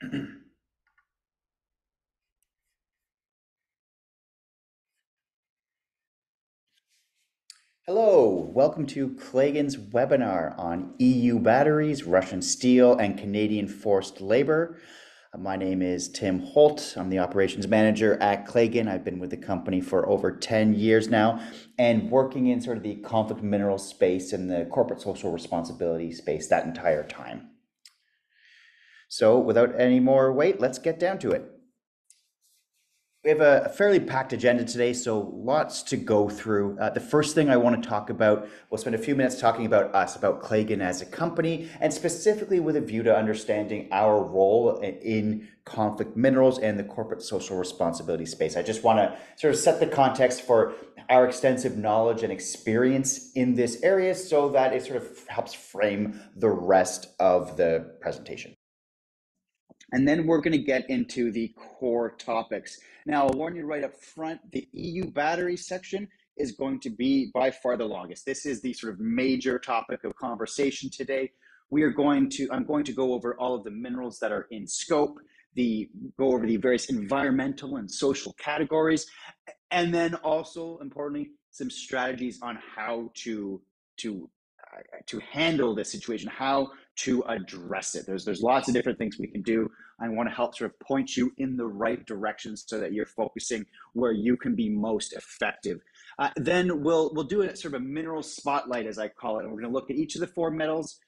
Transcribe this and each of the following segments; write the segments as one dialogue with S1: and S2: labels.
S1: Hello, welcome to Claigan's webinar on EU batteries, Russian steel, and Canadian forced labor. Uh, my name is Tim Holt. I'm the operations manager at Claigan. I've been with the company for over 10 years now and working in sort of the conflict mineral space and the corporate social responsibility space that entire time. So without any more wait, let's get down to it. We have a fairly packed agenda today, so lots to go through. Uh, the first thing I want to talk about, we'll spend a few minutes talking about us, about Claigan as a company, and specifically with a view to understanding our role in conflict minerals and the corporate social responsibility space. I just want to sort of set the context for our extensive knowledge and experience in this area so that it sort of helps frame the rest of the presentation. And then we're going to get into the core topics. Now, I'll warn you right up front the EU battery section is going to be by far the longest. This is the sort of major topic of conversation today. We are going to, I'm going to go over all of the minerals that are in scope, the go over the various environmental and social categories, and then also importantly, some strategies on how to to to handle this situation, how to address it. There's there's lots of different things we can do. I want to help sort of point you in the right direction so that you're focusing where you can be most effective. Uh, then we'll we'll do a sort of a mineral spotlight, as I call it, and we're going to look at each of the four metals,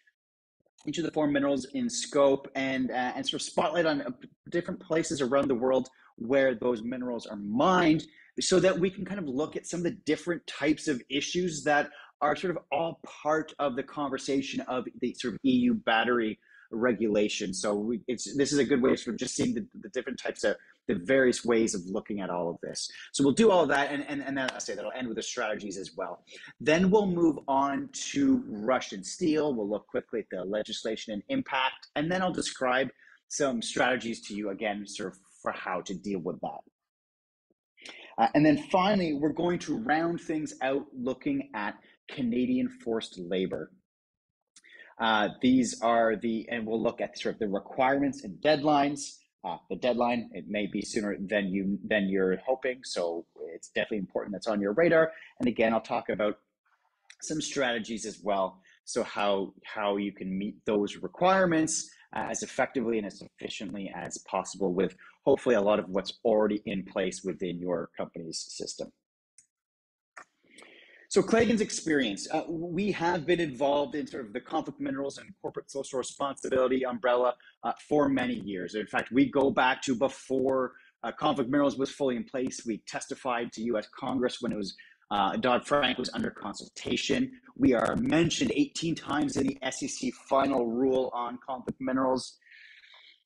S1: each of the four minerals in scope, and uh, and sort of spotlight on uh, different places around the world where those minerals are mined, so that we can kind of look at some of the different types of issues that are sort of all part of the conversation of the sort of EU battery regulation. So we, it's this is a good way of sort of just seeing the, the different types of the various ways of looking at all of this. So we'll do all of that, and and and then I'll say that'll end with the strategies as well. Then we'll move on to Russian steel. We'll look quickly at the legislation and impact, and then I'll describe some strategies to you again, sort of for how to deal with that. Uh, and then finally, we're going to round things out looking at Canadian forced labor. Uh, these are the, and we'll look at sort of the requirements and deadlines. Uh, the deadline it may be sooner than you than you're hoping, so it's definitely important that's on your radar. And again, I'll talk about some strategies as well. So how how you can meet those requirements uh, as effectively and as efficiently as possible with hopefully a lot of what's already in place within your company's system. So Claigan's experience, uh, we have been involved in sort of the conflict minerals and corporate social responsibility umbrella uh, for many years. In fact, we go back to before uh, conflict minerals was fully in place. We testified to U.S. Congress when it was uh, Dodd Frank was under consultation. We are mentioned 18 times in the SEC final rule on conflict minerals.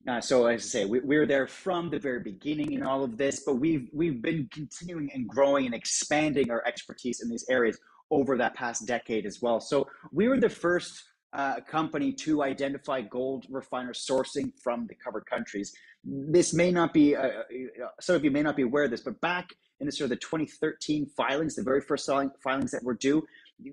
S1: Uh, so as I say, we, we're there from the very beginning in all of this, but we've we've been continuing and growing and expanding our expertise in these areas over that past decade as well. So we were the first uh, company to identify gold refiner sourcing from the covered countries. This may not be, uh, uh some of you may not be aware of this, but back in the sort of the 2013 filings, the very first filings that were due,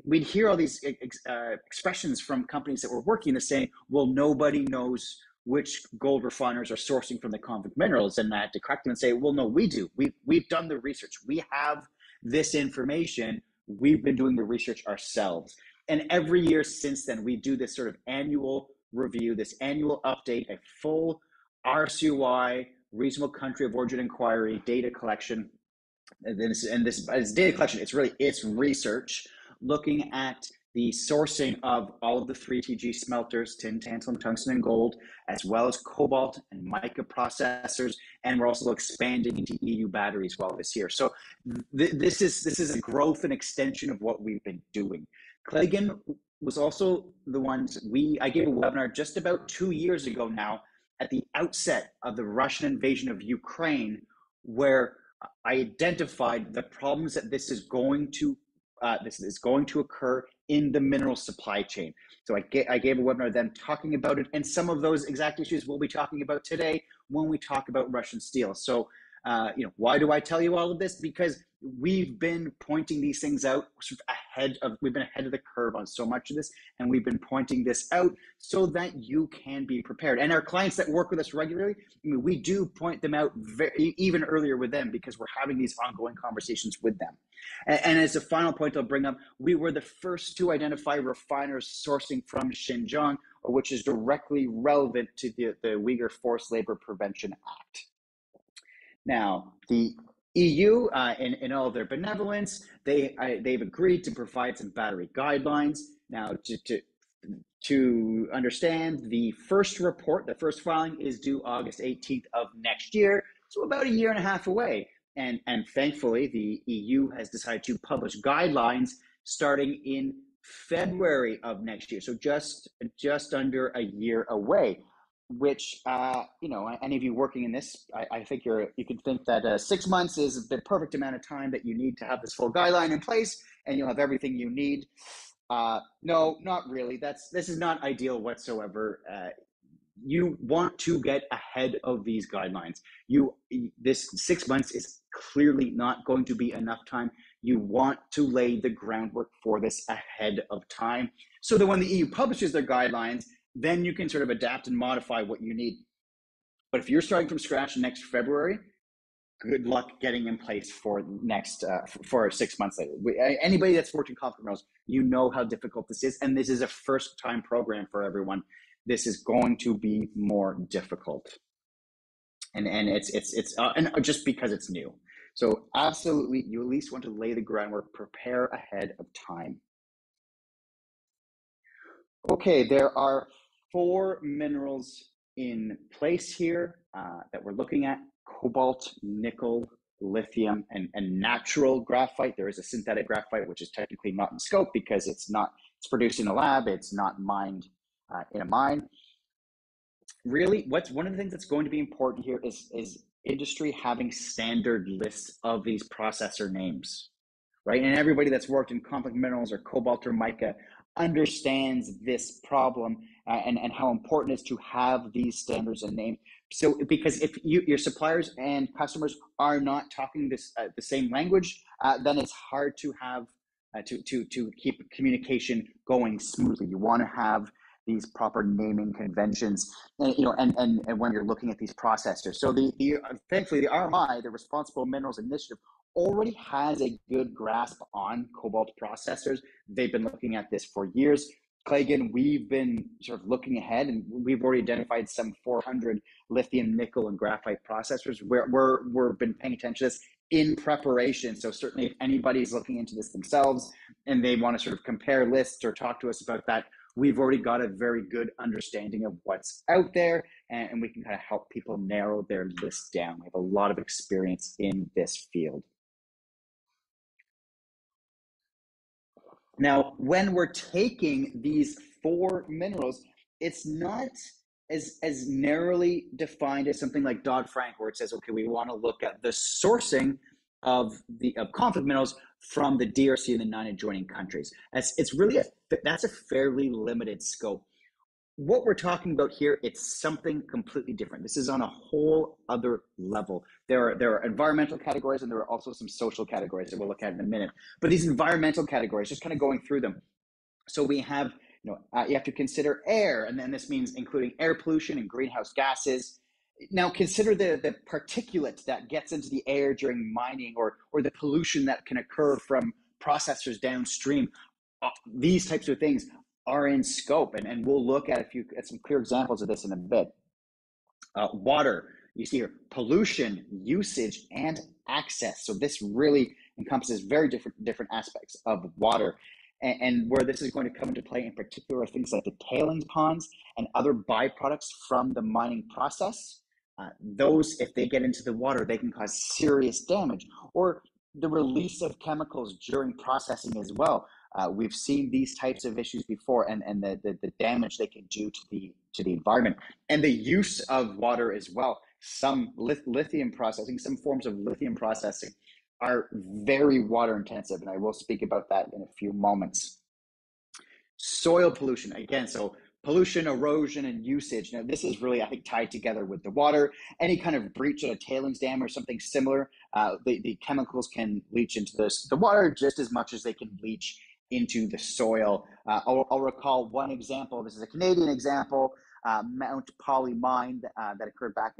S1: we'd hear all these uh, expressions from companies that were working to saying, well, nobody knows which gold refiners are sourcing from the conflict minerals and that to correct them and say, well, no, we do. We've, we've done the research. We have this information. We've been doing the research ourselves. And every year since then, we do this sort of annual review, this annual update, a full RCOI, reasonable country of origin inquiry, data collection. And this, and this is data collection. It's really, it's research looking at the sourcing of all of the 3TG smelters, tin, tantalum, tungsten, and gold, as well as cobalt and mica processors. And we're also expanding into EU batteries well this year. So th- this is this is a growth and extension of what we've been doing. Claigan was also the ones we I gave a webinar just about two years ago now at the outset of the Russian invasion of Ukraine, where I identified the problems that this is going to uh, this is going to occur in the mineral supply chain. So I, I gave a webinar then talking about it, and some of those exact issues we'll be talking about today when we talk about Russian steel. So Uh, you know, why do I tell you all of this? Because we've been pointing these things out sort of ahead of we've been ahead of the curve on so much of this and we've been pointing this out so that you can be prepared. And our clients that work with us regularly I mean, we do point them out very, even earlier with them because we're having these ongoing conversations with them. And, and as a final point i'll bring up we were the first to identify refiners sourcing from xinjiang which is directly relevant to the, the uyghur forced labor prevention act now, the EU, uh, in, in all their benevolence, they, they've agreed to provide some battery guidelines. Now, to, to, to understand, the first report, the first filing is due August 18th of next year, so about a year and a half away. And, and thankfully, the EU has decided to publish guidelines starting in February of next year, so just just under a year away which uh, you know any of you working in this i, I think you're you can think that uh, six months is the perfect amount of time that you need to have this full guideline in place and you'll have everything you need. Uh, no not really. That's this is not ideal whatsoever. Uh, you want to get ahead of these guidelines. You this six months is clearly not going to be enough time. You want to lay the groundwork for this ahead of time. So that when the eu publishes their guidelines then you can sort of adapt and modify what you need. But if you're starting from scratch next February, good luck getting in place for next uh, for six months later. We, anybody that's worked in conflict knows you know how difficult this is, and this is a first time program for everyone. This is going to be more difficult, and and it's it's it's uh, and just because it's new. So absolutely, you at least want to lay the groundwork, prepare ahead of time. Okay, there are four minerals in place here uh, that we're looking at cobalt, nickel, lithium, and, and natural graphite. There is a synthetic graphite, which is technically not in scope because it's not, it's produced in a lab, it's not mined uh, in a mine. Really, what's one of the things that's going to be important here is, is industry having standard lists of these processor names, right? And everybody that's worked in conflict minerals or cobalt or mica understands this problem and, and how important it is to have these standards and names. So, because if you, your suppliers and customers are not talking this uh, the same language, uh, then it's hard to have uh, to to to keep communication going smoothly. You want to have these proper naming conventions, and, you know, and, and and when you're looking at these processors. So the, the thankfully the RMI, the Responsible Minerals Initiative, already has a good grasp on cobalt processors. They've been looking at this for years. Claigan, we've been sort of looking ahead and we've already identified some 400 lithium, nickel, and graphite processors. We're, we're, we've been paying attention to this in preparation. So, certainly, if anybody's looking into this themselves and they want to sort of compare lists or talk to us about that, we've already got a very good understanding of what's out there and, and we can kind of help people narrow their list down. We have a lot of experience in this field. Now, when we're taking these four minerals, it's not as, as narrowly defined as something like Dodd Frank, where it says, okay, we want to look at the sourcing of the of conflict minerals from the DRC and the nine adjoining countries. It's, it's really a that's a fairly limited scope what we're talking about here, it's something completely different. This is on a whole other level. There are there are environmental categories and there are also some social categories that we'll look at in a minute. But these environmental categories, just kind of going through them. So we have, you know, uh, you have to consider air, and then this means including air pollution and greenhouse gases. Now consider the the particulate that gets into the air during mining, or or the pollution that can occur from processors downstream. Uh, these types of things are in scope, and, and we'll look at a few at some clear examples of this in a bit. Uh, water, you see here, pollution, usage, and access. So this really encompasses very different different aspects of water. And, and where this is going to come into play in particular are things like the tailings ponds and other byproducts from the mining process. Uh, those, if they get into the water, they can cause serious damage. Or the release of chemicals during processing as well. Uh, we've seen these types of issues before and, and the, the, the, damage they can do to the to the environment and the use of water as well. Some lithium processing, some forms of lithium processing are very water intensive, and I will speak about that in a few moments. Soil pollution, again, so pollution, erosion, and usage. Now, this is really, I think, tied together with the water. Any kind of breach at a tailings dam or something similar, uh, the, the chemicals can leach into this, the water just as much as they can leach into the soil. Uh, I'll, I'll, recall one example. This is a Canadian example, uh, Mount Polley Mine uh, that occurred back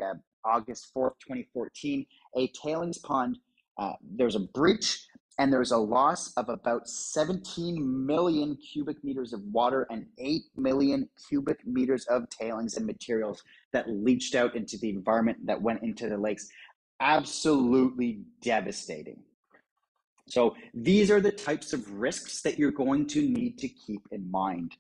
S1: August 4th, 2014. A tailings pond, uh, there's a breach and there's a loss of about 17 million cubic meters of water and 8 million cubic meters of tailings and materials that leached out into the environment that went into the lakes. Absolutely devastating. So, these are the types of risks that you're going to need to keep in mind.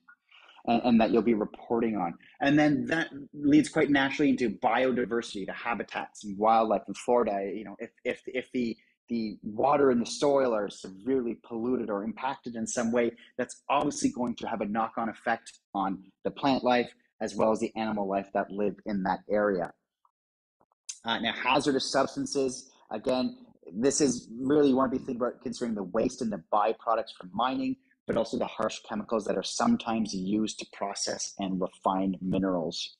S1: And, and, that you'll be reporting on. And then that leads quite naturally into biodiversity, the habitats and wildlife in Florida. You know, if if if the the water and the soil are severely polluted or impacted in some way, that's obviously going to have a knock on effect on the plant life as well as the animal life that live in that area. Uh, now, hazardous substances, again, this is really want to be thinking about considering the waste and the byproducts from mining, but also the harsh chemicals that are sometimes used to process and refine minerals.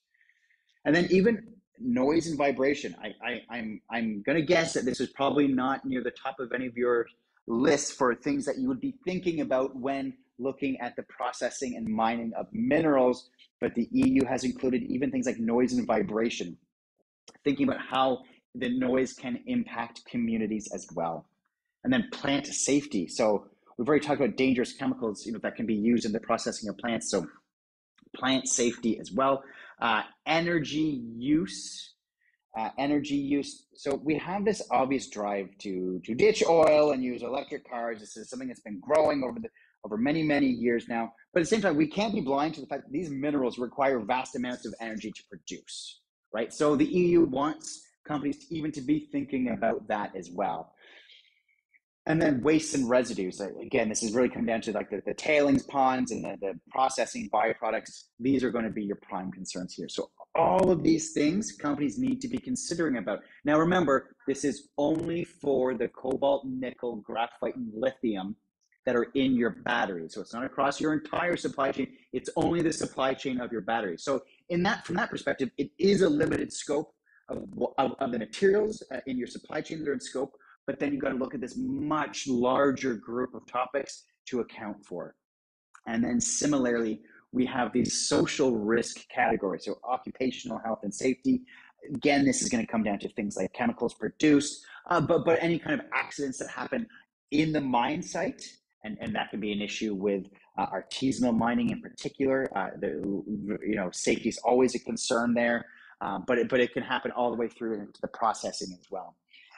S1: And then even noise and vibration. I, I, I'm I'm gonna guess that this is probably not near the top of any of your lists for things that you would be thinking about when looking at the processing and mining of minerals. But the EU has included even things like noise and vibration, thinking about how the noise can impact communities as well. And then plant safety. So we've already talked about dangerous chemicals, you know, that can be used in the processing of plants. So plant safety as well. Uh, energy use, uh, energy use. So we have this obvious drive to to ditch oil and use electric cars. This is something that's been growing over the over many many years now. But at the same time, we can't be blind to the fact that these minerals require vast amounts of energy to produce. Right. So the EU wants companies even to be thinking about that as well. And then waste and residues. Again, this is really come down to like the, the tailings ponds and the, the processing byproducts. These are going to be your prime concerns here. So all of these things companies need to be considering about. Now remember, this is only for the cobalt, nickel, graphite, and lithium that are in your battery. So it's not across your entire supply chain. It's only the supply chain of your battery. So in that, from that perspective, it is a limited scope of, of, of the materials uh, in your supply chain that are in scope, but then you've got to look at this much larger group of topics to account for. And then similarly, we have these social risk categories. So occupational health and safety. Again, this is going to come down to things like chemicals produced, uh, but but any kind of accidents that happen in the mine site, and, and that can be an issue with uh, artisanal mining in particular. Uh, the, you know, safety is always a concern there, uh, but it, but it can happen all the way through into the processing as well.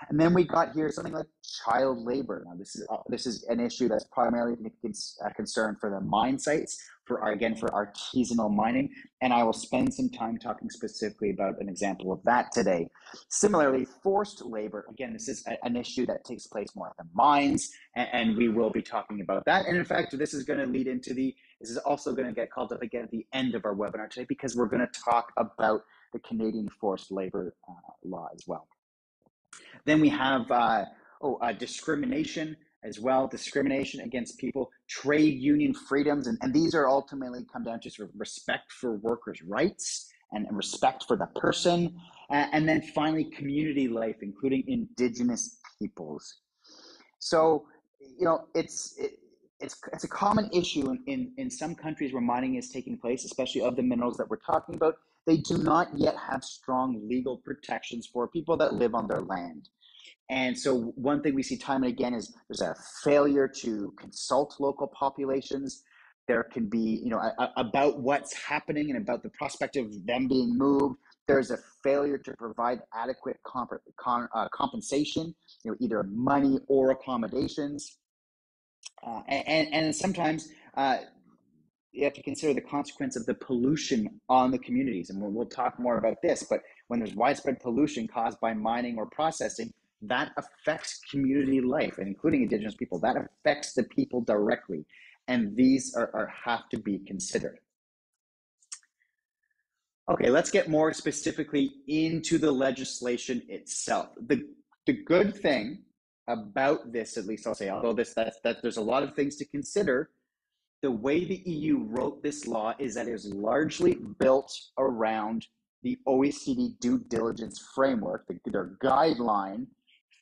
S1: And then we got here something like child labor. Now, this is uh, this is an issue that's primarily a concern for the mine sites, for again for artisanal mining. And I will spend some time talking specifically about an example of that today. Similarly, forced labor. Again, this is a, an issue that takes place more at the mines, and, and we will be talking about that. And in fact, this is going to lead into the. This is also going to get called up again at the end of our webinar today because we're going to talk about the Canadian forced labor uh, law as well. Then we have uh, oh, uh, discrimination as well, discrimination against people, trade union freedoms, and, and these are ultimately come down to sort of respect for workers' rights and, and respect for the person. Uh, and then finally, community life, including indigenous peoples. So, you know, it's, it, it's, it's a common issue in, in, in some countries where mining is taking place, especially of the minerals that we're talking about. They do not yet have strong legal protections for people that live on their land. And so, one thing we see time and again is there's a failure to consult local populations. There can be, you know, a, a, about what's happening and about the prospect of them being moved. There's a failure to provide adequate comp- con, uh, compensation, you know, either money or accommodations. Uh, and, and sometimes uh, you have to consider the consequence of the pollution on the communities. And we'll, we'll talk more about this, but when there's widespread pollution caused by mining or processing, that affects community life, and including indigenous people. That affects the people directly. And these are, are have to be considered. Okay, let's get more specifically into the legislation itself. The, the good thing about this, at least I'll say, although this that, that there's a lot of things to consider, the way the EU wrote this law is that it was largely built around the OECD due diligence framework, the, their guideline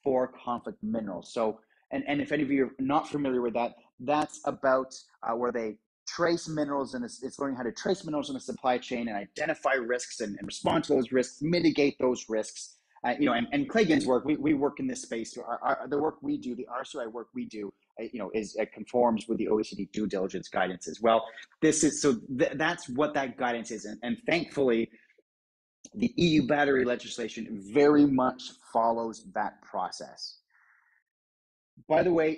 S1: for conflict minerals. So, and, and if any of you are not familiar with that, that's about uh, where they trace minerals and it's, it's, learning how to trace minerals in the supply chain and identify risks and, and respond to those risks, mitigate those risks. Uh, you know, and, and work, we, we work in this space. Our, our, the work we do, the RCI work we do, you know, is uh, conforms with the OECD due diligence guidance as well. This is so th- that's what that guidance is, and, and thankfully, the EU battery legislation very much follows that process. By the way,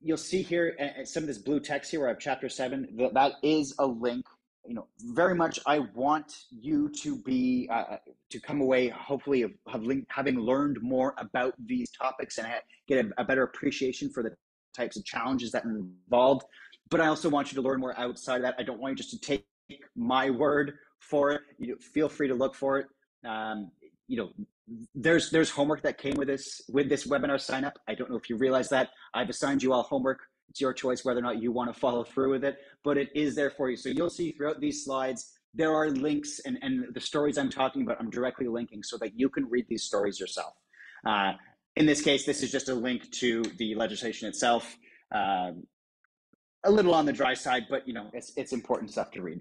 S1: you'll see here uh, some of this blue text here I have chapter seven, that, is a link. You know, very much I want you to be, uh, uh to come away hopefully of, of having learned more about these topics and get a, a better appreciation for the types of challenges that are involved. But I also want you to learn more outside of that. I don't want you just to take my word for it. You know, feel free to look for it. Um, you know, there's there's homework that came with this with this webinar sign up. I don't know if you realize that. I've assigned you all homework. It's your choice whether or not you want to follow through with it, but it is there for you. So you'll see throughout these slides there are links and, and the stories I'm talking about, I'm directly linking so that you can read these stories yourself. Uh, in this case, this is just a link to the legislation itself. Um, a little on the dry side, but you know, it's, it's important stuff to read.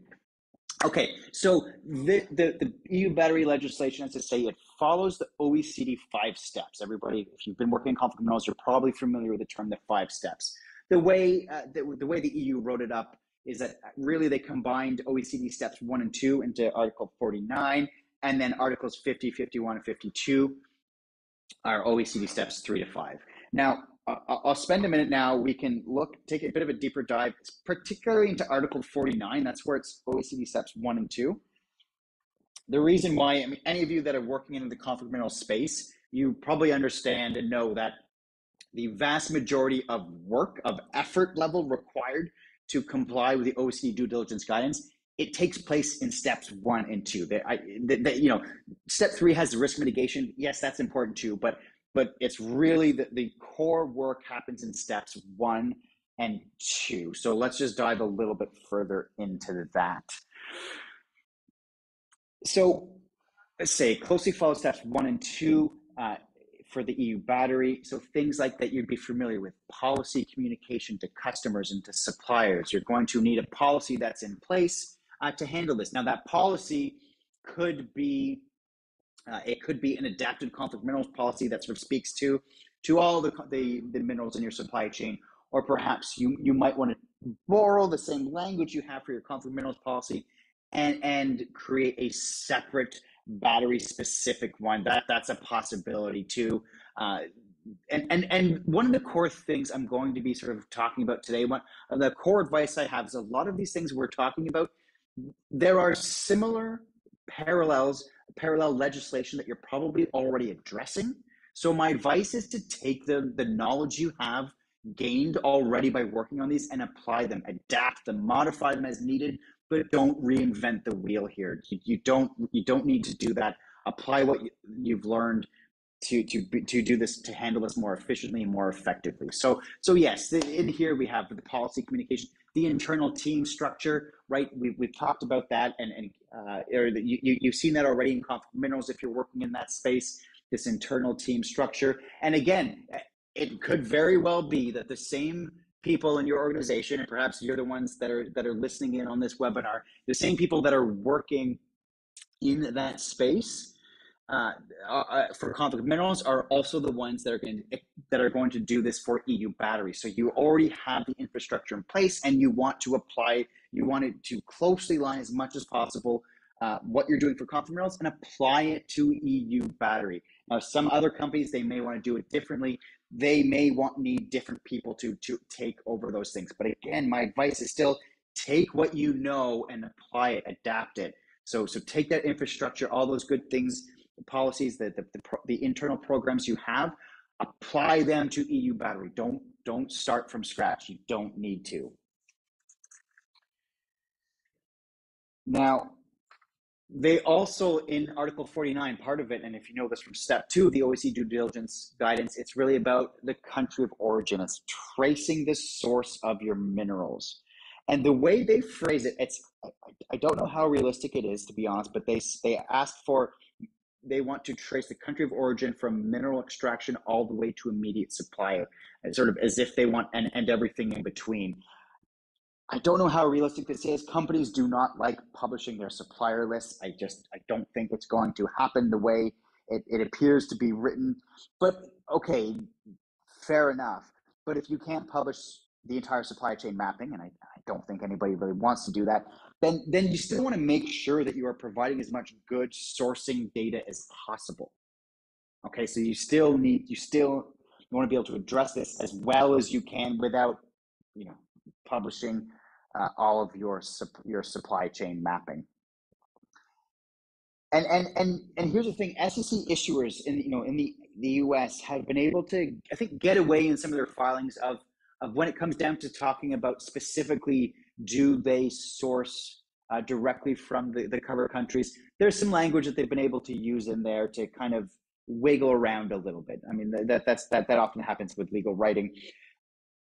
S1: Okay, so the, the, the, EU battery legislation, as I say, it follows the OECD five steps. Everybody, if you've been working in conflict minerals, you're probably familiar with the term the five steps. The way, uh, the, the way the EU wrote it up is that really they combined OECD steps one and two into Article 49, and then Articles 50, 51, and 52 our OECD steps three to five. Now, I'll spend a minute now. We can look, take a bit of a deeper dive, particularly into Article 49. That's where it's OECD steps one and two. The reason why, I mean, any of you that are working in the conflict mineral space, you probably understand and know that the vast majority of work, of effort level required to comply with the OECD due diligence guidance it takes place in steps one and two. That I, that, you know, step three has the risk mitigation. Yes, that's important too, but but it's really the, the core work happens in steps one and two. So let's just dive a little bit further into that. So let's say closely follow steps one and two uh, for the EU battery. So things like that you'd be familiar with policy communication to customers and to suppliers. You're going to need a policy that's in place uh, to handle this. Now, that policy could be uh, it could be an adapted conflict minerals policy that sort of speaks to to all the, the, the minerals in your supply chain, or perhaps you you might want to borrow the same language you have for your conflict minerals policy and and create a separate battery specific one. That that's a possibility too. Uh, and, and and one of the core things I'm going to be sort of talking about today, one the core advice I have is a lot of these things we're talking about there are similar parallels, parallel legislation that you're probably already addressing. So my advice is to take the, the knowledge you have gained already by working on these and apply them, adapt them, modify them as needed, but don't reinvent the wheel here. You, you don't you don't need to do that. Apply what you, have learned to to to do this to handle this more efficiently more effectively. So so yes, in here we have the policy communication the internal team structure, right? We've, we've talked about that, and, and uh, or the, you, you've seen that already in conflict minerals if you're working in that space, this internal team structure. And again, it could very well be that the same people in your organization, and perhaps you're the ones that are that are listening in on this webinar, the same people that are working in that space uh, uh, for conflict minerals are also the ones that are going to, that are going to do this for EU batteries. So you already have the infrastructure in place, and you want to apply. You want it to closely line as much as possible uh, what you're doing for conflict minerals and apply it to EU battery. Now, some other companies they may want to do it differently. They may want need different people to to take over those things. But again, my advice is still take what you know and apply it, adapt it. So so take that infrastructure, all those good things policies, the, the, the, the internal programs you have, apply them to EU battery. Don't, don't start from scratch. You don't need to. Now, they also, in Article 49, part of it, and if you know this from step two the OECD due diligence guidance, it's really about the country of origin. It's tracing the source of your minerals. And the way they phrase it, it's I don't know how realistic it is to be honest, but they they ask for they want to trace the country of origin from mineral extraction all the way to immediate supplier, sort of as if they want and, and everything in between. I don't know how realistic this is. Companies do not like publishing their supplier lists. I just I don't think it's going to happen the way it, it appears to be written. But okay, fair enough. But if you can't publish the entire supply chain mapping, and I, I don't think anybody really wants to do that, then then you still want to make sure that you are providing as much good sourcing data as possible. Okay, so you still need you still you want to be able to address this as well as you can without you know publishing uh, all of your your supply chain mapping. And and and and here's the thing: SEC issuers in you know in the the U.S. have been able to I think get away in some of their filings of of when it comes down to talking about specifically do they source uh, directly from the, the cover countries. There's some language that they've been able to use in there to kind of wiggle around a little bit. I mean that that's that that often happens with legal writing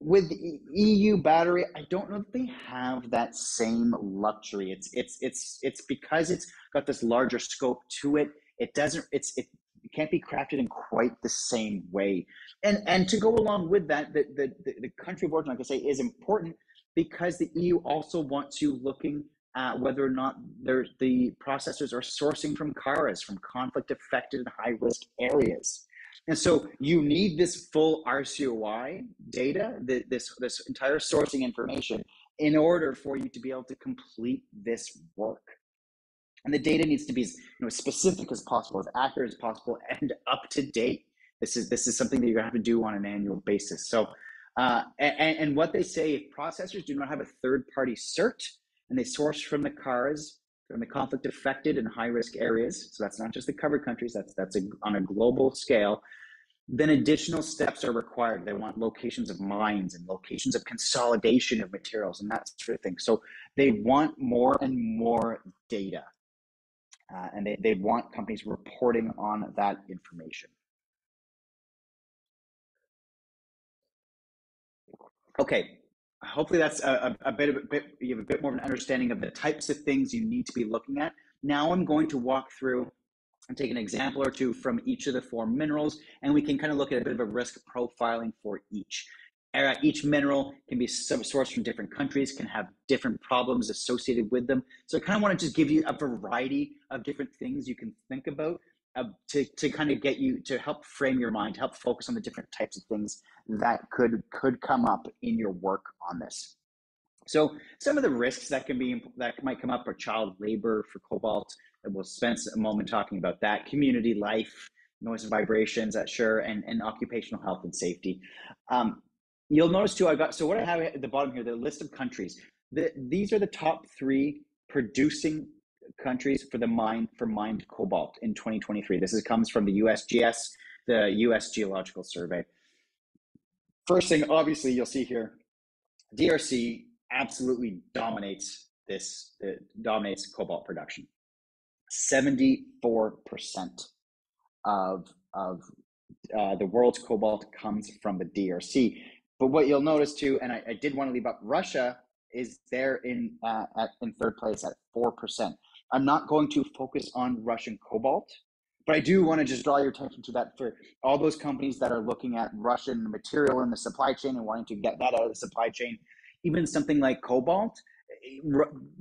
S1: with EU battery, I don't know if they have that same luxury. It's it's it's it's because it's got this larger scope to it. It doesn't. It's it can't be crafted in quite the same way. And and to go along with that, the the the country of origin, like I say, is important because the EU also wants you looking at whether or not the processors are sourcing from CARAs, from conflict affected and high risk areas. And so you need this full RCOI data, this, this entire sourcing information, in order for you to be able to complete this work. And the data needs to be as you know, specific as possible, as accurate as possible, and up to date. This is this is something that you're to have to do on an annual basis. So, uh, and, and what they say, if processors do not have a third party cert and they source from the CARs, from the conflict affected and high risk areas. So that's not just the covered countries, that's, that's a, on a global scale. Then additional steps are required. They want locations of mines and locations of consolidation of materials and that sort of thing. So they want more and more data. Uh, and they, they want companies reporting on that information. Okay, hopefully that's a, a, bit of a bit you have a bit more of an understanding of the types of things you need to be looking at. Now i'm going to walk through and take an example or two from each of the four minerals and we can kind of look at a bit of a risk profiling for each. Each mineral can be sourced from different countries can have different problems associated with them. So i kind of want to just give you a variety of different things you can think about uh, to, to kind of get you to help frame your mind, help focus on the different types of things that could could come up in your work on this. So some of the risks that can be that might come up are child labor for cobalt. And we'll spend a moment talking about that. Community life, noise and vibrations, that sure, and, and occupational health and safety. Um, you'll notice too, I got so what I have at the bottom here, the list of countries. The, these are the top three producing countries for the mine for mined cobalt in 2023. This is, comes from the USGS, the US Geological Survey. First thing, obviously, you'll see here, DRC absolutely dominates this, it dominates cobalt production. 74% of, of uh, the world's cobalt comes from the DRC. But what you'll notice too, and I, I did want to leave up, Russia is there in uh, at, in third place at four percent. I'm not going to focus on Russian cobalt, but I do want to just draw your attention to that for all those companies that are looking at Russian material in the supply chain and wanting to get that out of the supply chain. Even something like cobalt, eh,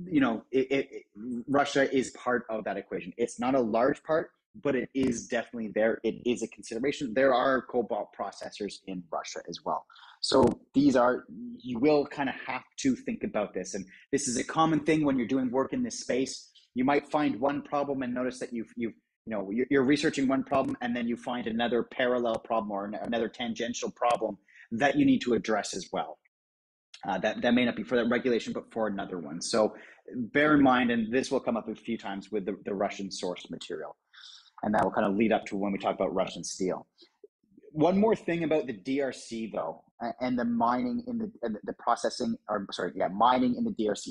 S1: you know, it, it, it, Russia is part of that equation. It's not a large part, but it is definitely there. It is a consideration. There are cobalt processors in Russia as well. So these are, you will kind of have to think about this. And this is a common thing when you're doing work in this space you might find one problem and notice that you've you've you know you're researching one problem and then you find another parallel problem or another tangential problem that you need to address as well. Uh, that that may not be for that regulation but for another one. So bear in mind and this will come up a few times with the, the russian sourced material. And that will kind of lead up to when we talk about russian steel. One more thing about the drc though and the mining in the the processing or sorry yeah mining in the drc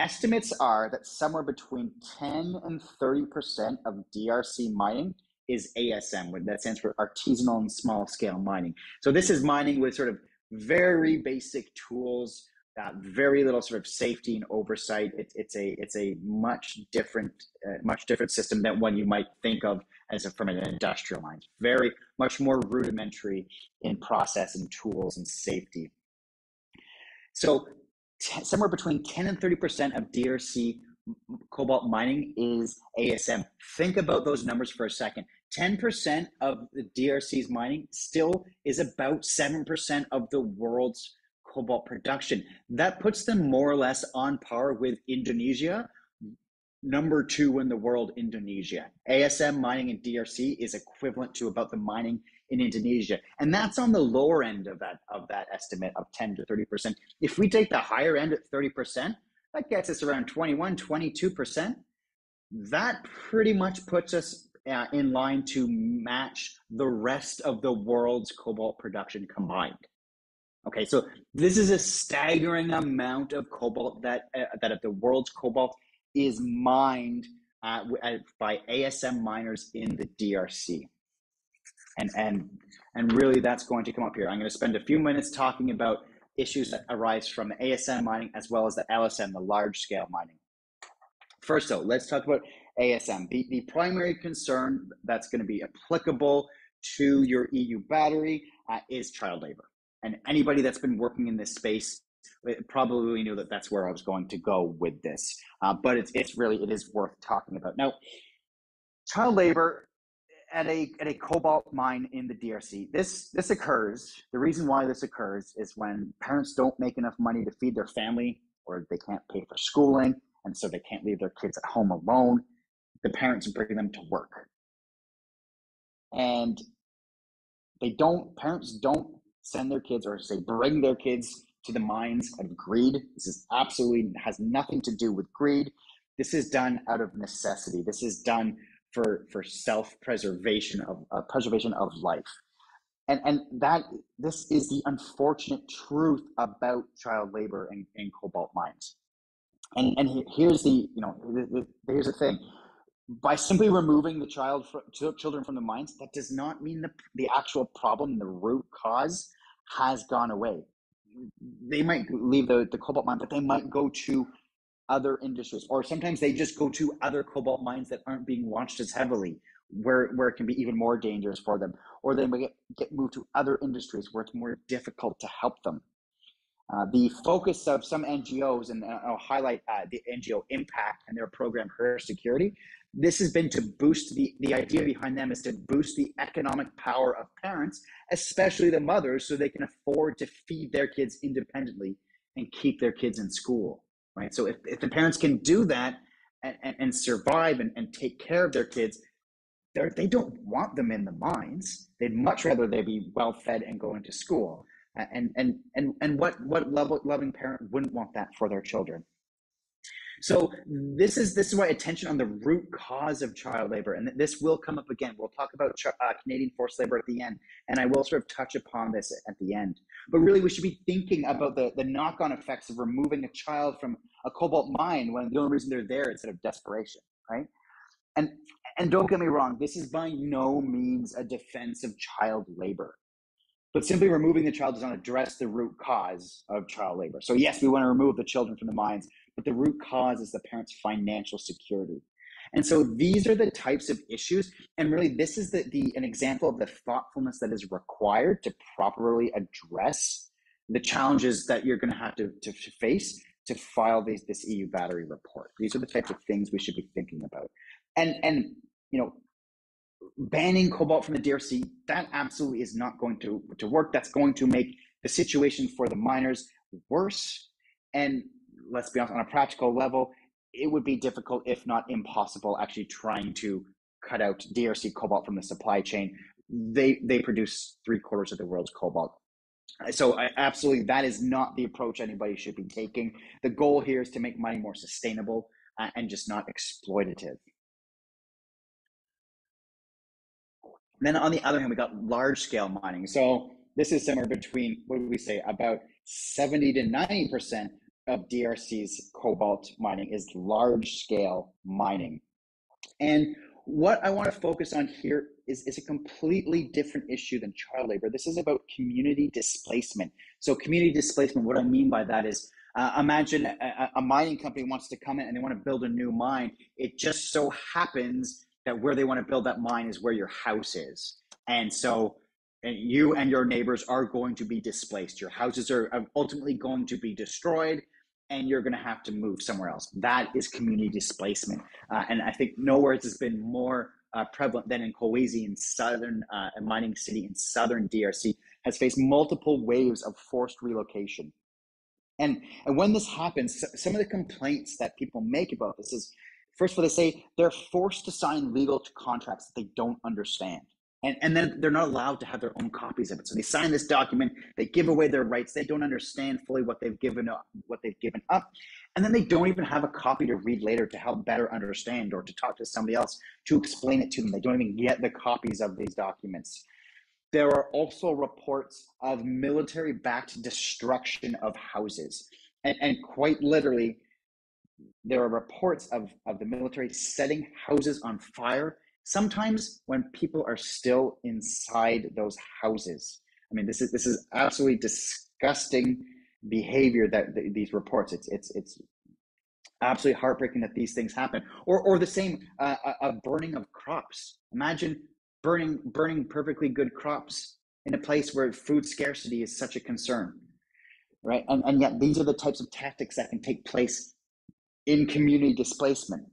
S1: Estimates are that somewhere between 10 and 30% of DRC mining is ASM, that stands for artisanal and small scale mining. So this is mining with sort of very basic tools uh, very little sort of safety and oversight. It, it's a it's a much different uh, much different system than one you might think of as a, from an industrial mine. Very much more rudimentary in process and tools and safety. So somewhere between 10 and 30 percent of DRC cobalt mining is ASM. Think about those numbers for a second. 10% of the DRC's mining still is about 7% of the world's cobalt production. That puts them more or less on par with Indonesia, number two in the world, Indonesia. ASM mining in DRC is equivalent to about the mining in Indonesia. And that's on the lower end of that of that estimate of 10 to 30%. If we take the higher end at 30%, that gets us around 21, 22%. That pretty much puts us uh, in line to match the rest of the world's cobalt production combined. Okay, so this is a staggering amount of cobalt that uh, that the world's cobalt is mined uh, by ASM miners in the DRC, and and and really that's going to come up here. I'm going to spend a few minutes talking about issues that arise from the ASM mining as well as the LSM, the large scale mining. First, though, let's talk about ASM. The, the primary concern that's going to be applicable to your EU battery uh, is child labor. And anybody that's been working in this space probably knew that that's where I was going to go with this. Uh, but it's, it's really, it is worth talking about. Now, child labor at a, at a cobalt mine in the DRC, this, this occurs. The reason why this occurs is when parents don't make enough money to feed their family or they can't pay for schooling and so they can't leave their kids at home alone the parents bring them to work. And they don't, parents don't send their kids or say bring their kids to the mines of greed. This is absolutely has nothing to do with greed. This is done out of necessity. This is done for for self preservation of uh, preservation of life, and and that this is the unfortunate truth about child labor in, in cobalt mines. And and here's the you know here's the thing by simply removing the child children from the mines, that does not mean the, the actual problem, the root cause, has gone away. They might leave the, the cobalt mine, but they might go to other industries, or sometimes they just go to other cobalt mines that aren't being watched as heavily, where where it can be even more dangerous for them, or they might get, get moved to other industries where it's more difficult to help them. Uh, the focus of some NGOs, and I'll highlight uh, the NGO Impact and their program Her Security, this has been to boost the, the idea behind them is to boost the economic power of parents, especially the mothers, so they can afford to feed their kids independently and keep their kids in school, right? So if, if the parents can do that and, and, and survive and, and take care of their kids, they don't want them in the mines. They'd much rather they be well fed and going to school. And, and, and, and what, what loving parent wouldn't want that for their children? So this is this is why attention on the root cause of child labor, and this will come up again. We'll talk about uh, Canadian forced labor at the end, and I will sort of touch upon this at the end. But really, we should be thinking about the the knock on effects of removing a child from a cobalt mine when the only reason they're there is out of desperation, right? And and don't get me wrong, this is by no means a defense of child labor. But simply removing the child does not address the root cause of child labor. So yes, we want to remove the children from the mines, but the root cause is the parent's financial security. And so these are the types of issues. And really, this is the, the an example of the thoughtfulness that is required to properly address the challenges that you're going to have to, to face to file these, this EU battery report. These are the types of things we should be thinking about. And and you know, banning cobalt from the DRC, that absolutely is not going to, to work. That's going to make the situation for the miners worse. And let's be honest, on a practical level, it would be difficult, if not impossible, actually trying to cut out DRC cobalt from the supply chain. They they produce three quarters of the world's cobalt. So I, absolutely, that is not the approach anybody should be taking. The goal here is to make money more sustainable uh, and just not exploitative. Then on the other hand, we got large scale mining. So this is somewhere between what do we say about 70 to 90 percent of DRC's cobalt mining is large scale mining. And what I want to focus on here is, is a completely different issue than child labor. This is about community displacement. So, community displacement, what I mean by that is Uh, imagine a, a, mining company wants to come in and they want to build a new mine. It just so happens that where they want to build that mine is where your house is. And so and you and your neighbors are going to be displaced. Your houses are ultimately going to be destroyed and you're going to have to move somewhere else. That is community displacement. Uh, and I think nowhere has been more uh, prevalent than in Kolwezi in southern, uh, a mining city in southern DRC, has faced multiple waves of forced relocation. And, and when this happens, some of the complaints that people make about this is first of all, they say they're forced to sign legal contracts that they don't understand. And, and then they're not allowed to have their own copies of it. So they sign this document, they give away their rights, they don't understand fully what they've given up, what they've given up, and then they don't even have a copy to read later to help better understand or to talk to somebody else to explain it to them. They don't even get the copies of these documents. There are also reports of military backed destruction of houses. And, and quite literally, there are reports of, of the military setting houses on fire, sometimes when people are still inside those houses. I mean, this is this is absolutely disgusting behavior that th- these reports. It's it's it's absolutely heartbreaking that these things happen. Or or the same uh, a, a burning of crops. Imagine burning burning perfectly good crops in a place where food scarcity is such a concern right and, and yet these are the types of tactics that can take place in community displacement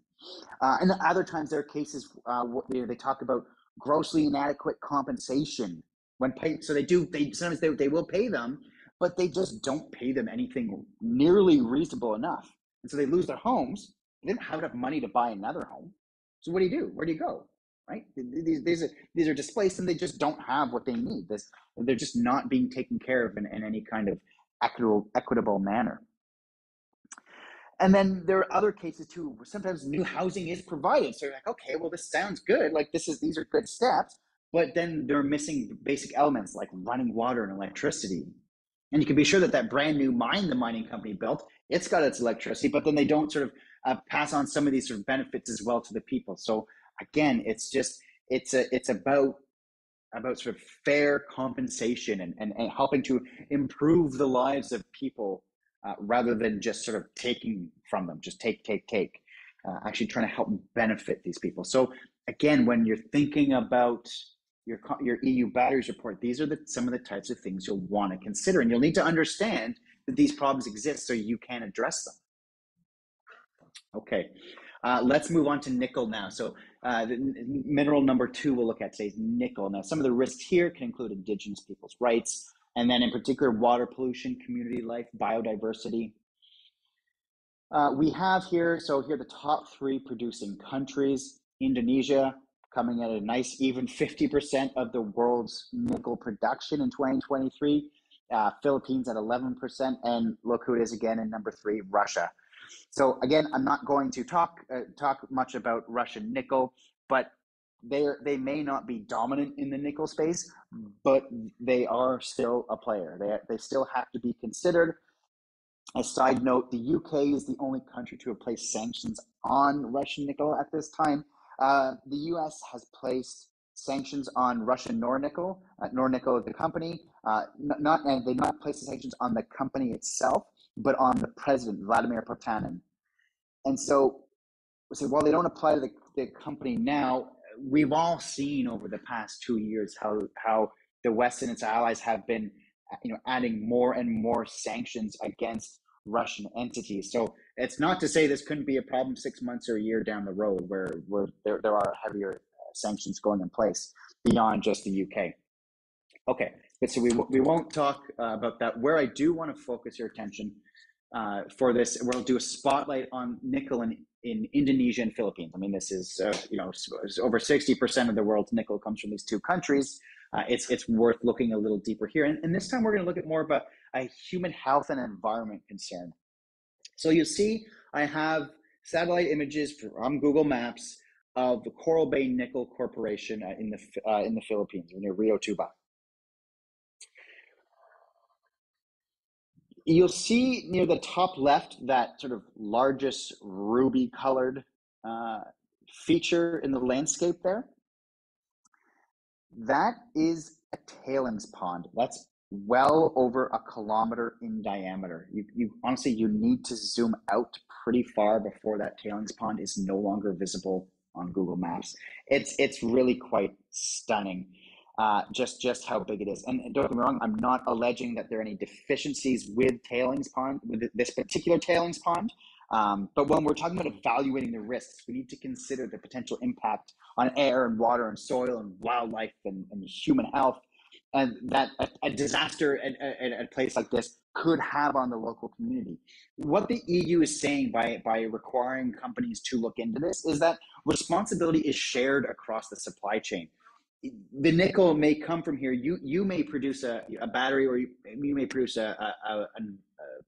S1: uh, and other times there are cases uh, where they talk about grossly inadequate compensation when pay so they do they sometimes they, they will pay them but they just don't pay them anything nearly reasonable enough and so they lose their homes they didn't have enough money to buy another home so what do you do where do you go right? These, these, are, these are displaced and they just don't have what they need. This, they're just not being taken care of in, in any kind of equitable, equitable manner. And then there are other cases too, where sometimes new housing is provided. So you're like, okay, well, this sounds good. Like this is, these are good steps, but then they're missing basic elements like running water and electricity. And you can be sure that that brand new mine the mining company built, it's got its electricity, but then they don't sort of uh, pass on some of these sort of benefits as well to the people. So again, it's just it's a it's about about sort of fair compensation and, and, and helping to improve the lives of people uh, rather than just sort of taking from them, just take, take, take. Uh, actually trying to help benefit these people. So again, when you're thinking about your your EU batteries report, these are the, some of the types of things you'll want to consider, and you'll need to understand that these problems exist so you can address them. Okay, uh, let's move on to nickel now. So uh, mineral number two we'll look at today is nickel. Now, some of the risks here can include indigenous people's rights, and then in particular, water pollution, community life, biodiversity. Uh, we have here, so here the top three producing countries. Indonesia coming at a nice even 50% of the world's nickel production in 2023. Uh, Philippines at 11%, and look who it is again in number three, Russia. So again, I'm not going to talk uh, talk much about Russian nickel, but they they may not be dominant in the nickel space, but they are still a player. They they still have to be considered. A side note: the UK is the only country to have placed sanctions on Russian nickel at this time. Uh, the US has placed sanctions on Russian Nornickel. Uh, Nornickel, the company, uh, not and they not placed the sanctions on the company itself but on the president, Vladimir Potanin. And so, so while they don't apply to the, the company now, we've all seen over the past two years how, how the West and its allies have been you know, adding more and more sanctions against Russian entities. So it's not to say this couldn't be a problem six months or a year down the road where, where there, there are heavier uh, sanctions going in place beyond just the UK. Okay, but so we, we won't talk uh, about that. Where I do want to focus your attention uh, for this. We'll do a spotlight on nickel in, in Indonesia and Philippines. I mean, this is uh, you know over sixty percent of the world's nickel comes from these two countries. Uh, it's it's worth looking a little deeper here, and, and this time we're going to look at more about a human health and environment concern. So you see, I have satellite images from Google Maps of the Coral Bay Nickel Corporation uh, in the uh, in the Philippines near Rio Tuba. You'll see near the top left that sort of largest ruby colored uh, feature in the landscape there. That is a tailings pond. That's well over a kilometer in diameter. You, you honestly, you need to zoom out pretty far before that tailings pond is no longer visible on Google Maps. It's it's really quite stunning, uh, just just how big it is. And don't get me wrong, I'm not alleging that there are any deficiencies with tailings pond with this particular tailings pond. Um, but when we're talking about evaluating the risks, we need to consider the potential impact on air and water and soil and wildlife and, and human health and that a, a disaster at, at, at, a place like this could have on the local community. What the EU is saying by, by requiring companies to look into this is that responsibility is shared across the supply chain. The nickel may come from here. You you may produce a, a battery, or you, you may produce a, a, a,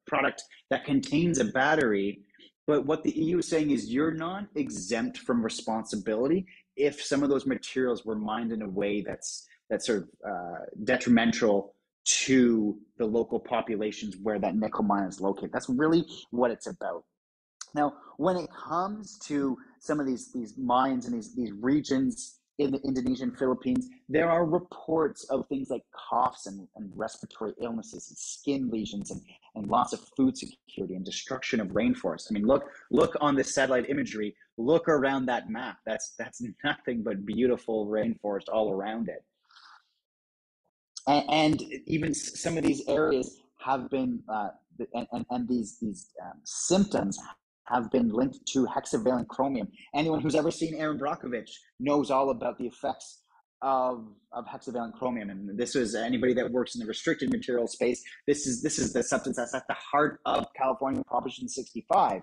S1: product that contains a battery. But what the EU is saying is you're not exempt from responsibility if some of those materials were mined in a way that's that's sort of uh, detrimental to the local populations where that nickel mine is located. That's really what it's about. Now, when it comes to some of these these mines and these these regions in the Indonesian Philippines, there are reports of things like coughs and, and respiratory illnesses and skin lesions and, and loss of food security and destruction of rainforests. I mean, look look on the satellite imagery. Look around that map. That's that's nothing but beautiful rainforest all around it and, and even some of these areas have been uh, and, and, and, these these um, symptoms have been linked to hexavalent chromium. Anyone who's ever seen Erin Brockovich knows all about the effects of, of hexavalent chromium. And this is anybody that works in the restricted material space. This is this is the substance that's at the heart of California Proposition 65.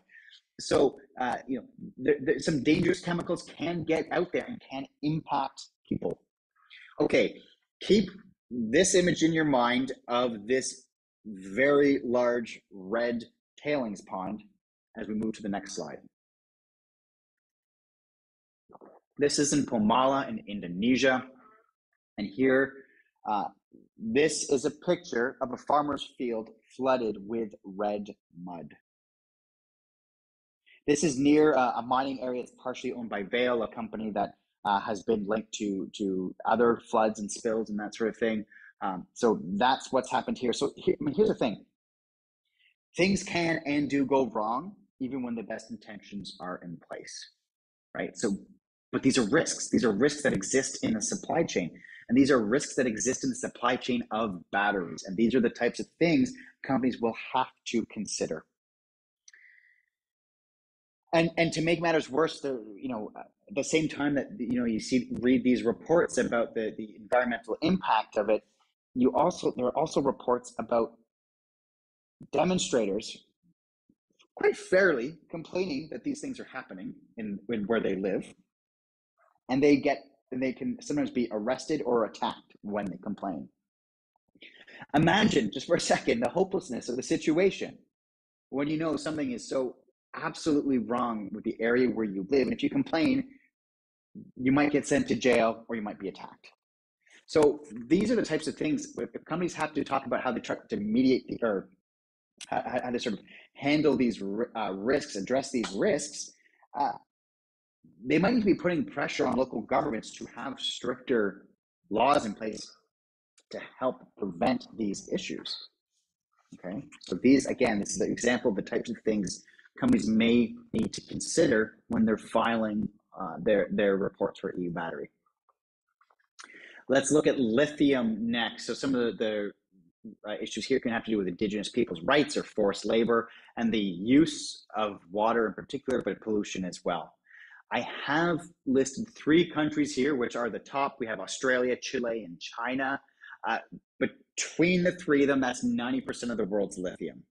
S1: So uh, you know, there, there, some dangerous chemicals can get out there and can impact people. Okay, keep this image in your mind of this very large red tailings pond as we move to the next slide. This is in Pomalaa in Indonesia. And here, uh, this is a picture of a farmer's field flooded with red mud. This is near uh, a mining area that's partially owned by Vale, a company that uh, has been linked to to other floods and spills and that sort of thing. Um, so that's what's happened here. So here, I mean, here's the thing: things can and do go wrong, even when the best intentions are in place, right? So, but these are risks. These are risks that exist in a supply chain, and these are risks that exist in the supply chain of batteries. And these are the types of things companies will have to consider. And and to make matters worse, the you know at the same time that you know you see read these reports about the the environmental impact of it, you also there are also reports about demonstrators quite fairly complaining that these things are happening in, in where they live, and they get and they can sometimes be arrested or attacked when they complain. Imagine just for a second the hopelessness of the situation when you know something is so absolutely wrong with the area where you live. And if you complain, you might get sent to jail or you might be attacked. So these are the types of things if companies have to talk about how they try to mediate the, or how, how to sort of handle these uh, risks, address these risks. Uh, they might need to be putting pressure on local governments to have stricter laws in place to help prevent these issues. Okay, so these again, this is an example of the types of things companies may need to consider when they're filing uh, their, their reports for EU battery. Let's look at lithium next. So some of the, the issues here can have to do with indigenous people's rights or forced labor and the use of water in particular, but pollution as well. I have listed three countries here, which are the top. We have Australia, Chile, and China. Uh, between the three of them, that's 90% of the world's lithium.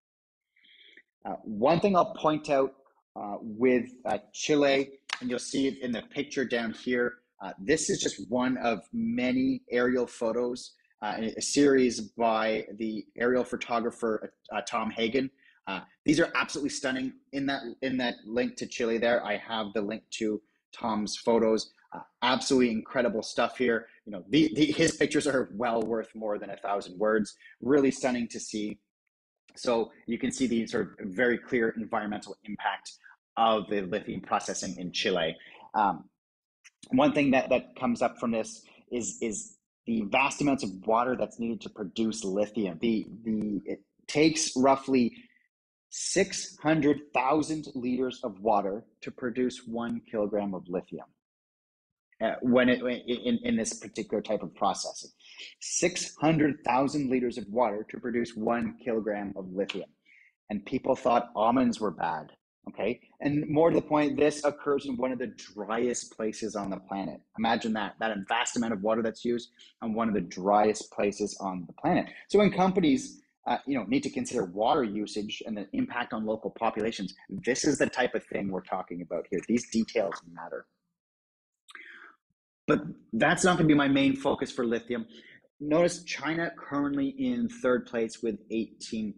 S1: Uh, one thing I'll point out uh, with uh, Chile, and you'll see it in the picture down here, uh, this is just one of many aerial photos, a series by the aerial photographer uh, Tom Hegen. these are absolutely stunning. In that in that link to Chile, there I have the link to Tom's photos. absolutely incredible stuff here. You know, the, the, his pictures are well worth more than a thousand words. Really stunning to see. So you can see the sort of very clear environmental impact of the lithium processing in Chile. Um, one thing that, that comes up from this is, is the vast amounts of water that's needed to produce lithium. The, the, it takes roughly 600,000 liters of water to produce one kilogram of lithium. Uh, when it in, in this particular type of processing 600,000 liters of water to produce one kilogram of lithium and people thought almonds were bad Okay. And more to the point, this occurs in one of the driest places on the planet. Imagine that, that vast amount of water that's used on one of the driest places on the planet. So when companies uh, you know, need to consider water usage and the impact on local populations, this is the type of thing we're talking about here. These details matter. But that's not going to be my main focus for lithium. Notice China currently in third place with 18%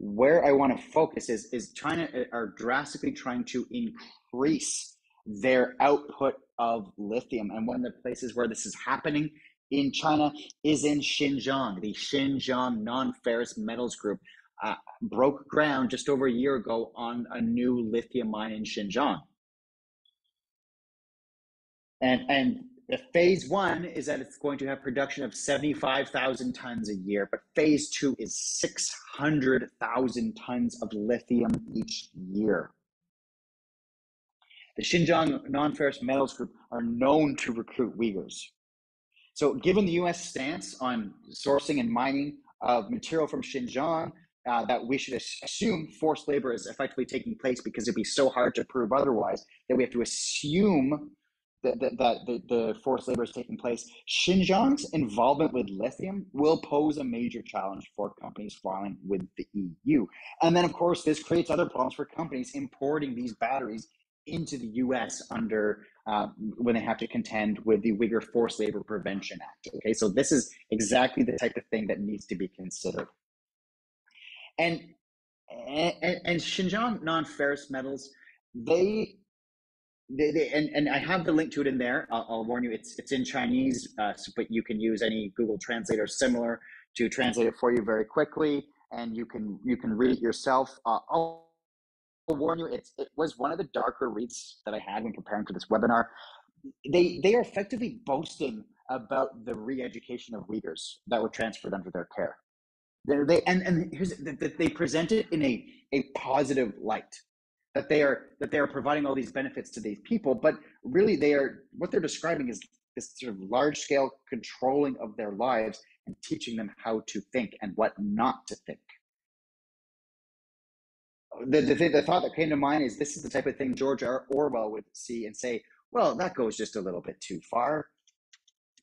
S1: where I want to focus is is China uh, are drastically trying to increase their output of lithium, and one of the places where this is happening in China is in Xinjiang. The Xinjiang Non-Ferrous Metals Group uh, broke ground just over a year ago on a new lithium mine in Xinjiang. And and the phase one is that it's going to have production of 75,000 tons a year, but phase two is 600,000 tons of lithium each year. The Xinjiang Non Ferrous Metals Group are known to recruit Uyghurs. So, given the US stance on sourcing and mining of material from Xinjiang, uh, that we should assume forced labor is effectively taking place because it'd be so hard to prove otherwise that we have to assume that, that, that the, the forced labor is taking place, Xinjiang's involvement with lithium will pose a major challenge for companies filing with the EU. And then, of course, this creates other problems for companies importing these batteries into the US under uh, when they have to contend with the Uyghur Forced Labor Prevention Act. Okay, so this is exactly the type of thing that needs to be considered. And and, and Xinjiang non-ferrous metals, they they, they, and, and I have the link to it in there. I'll, I'll warn you, it's it's in Chinese, uh, but you can use any Google Translator similar to translate it for you very quickly, and you can you can read it yourself. Uh, I'll, I'll warn you, it's, it was one of the darker reads that I had when preparing for this webinar. They they are effectively boasting about the re-education of Uyghurs that were transferred under their care. They, they and and here's they present it in a a positive light that they are that they are providing all these benefits to these people but really they are what they're describing is this sort of large scale controlling of their lives and teaching them how to think and what not to think. The, the, the thought that came to mind is this is the type of thing george R. orwell would see and say well that goes just a little bit too far.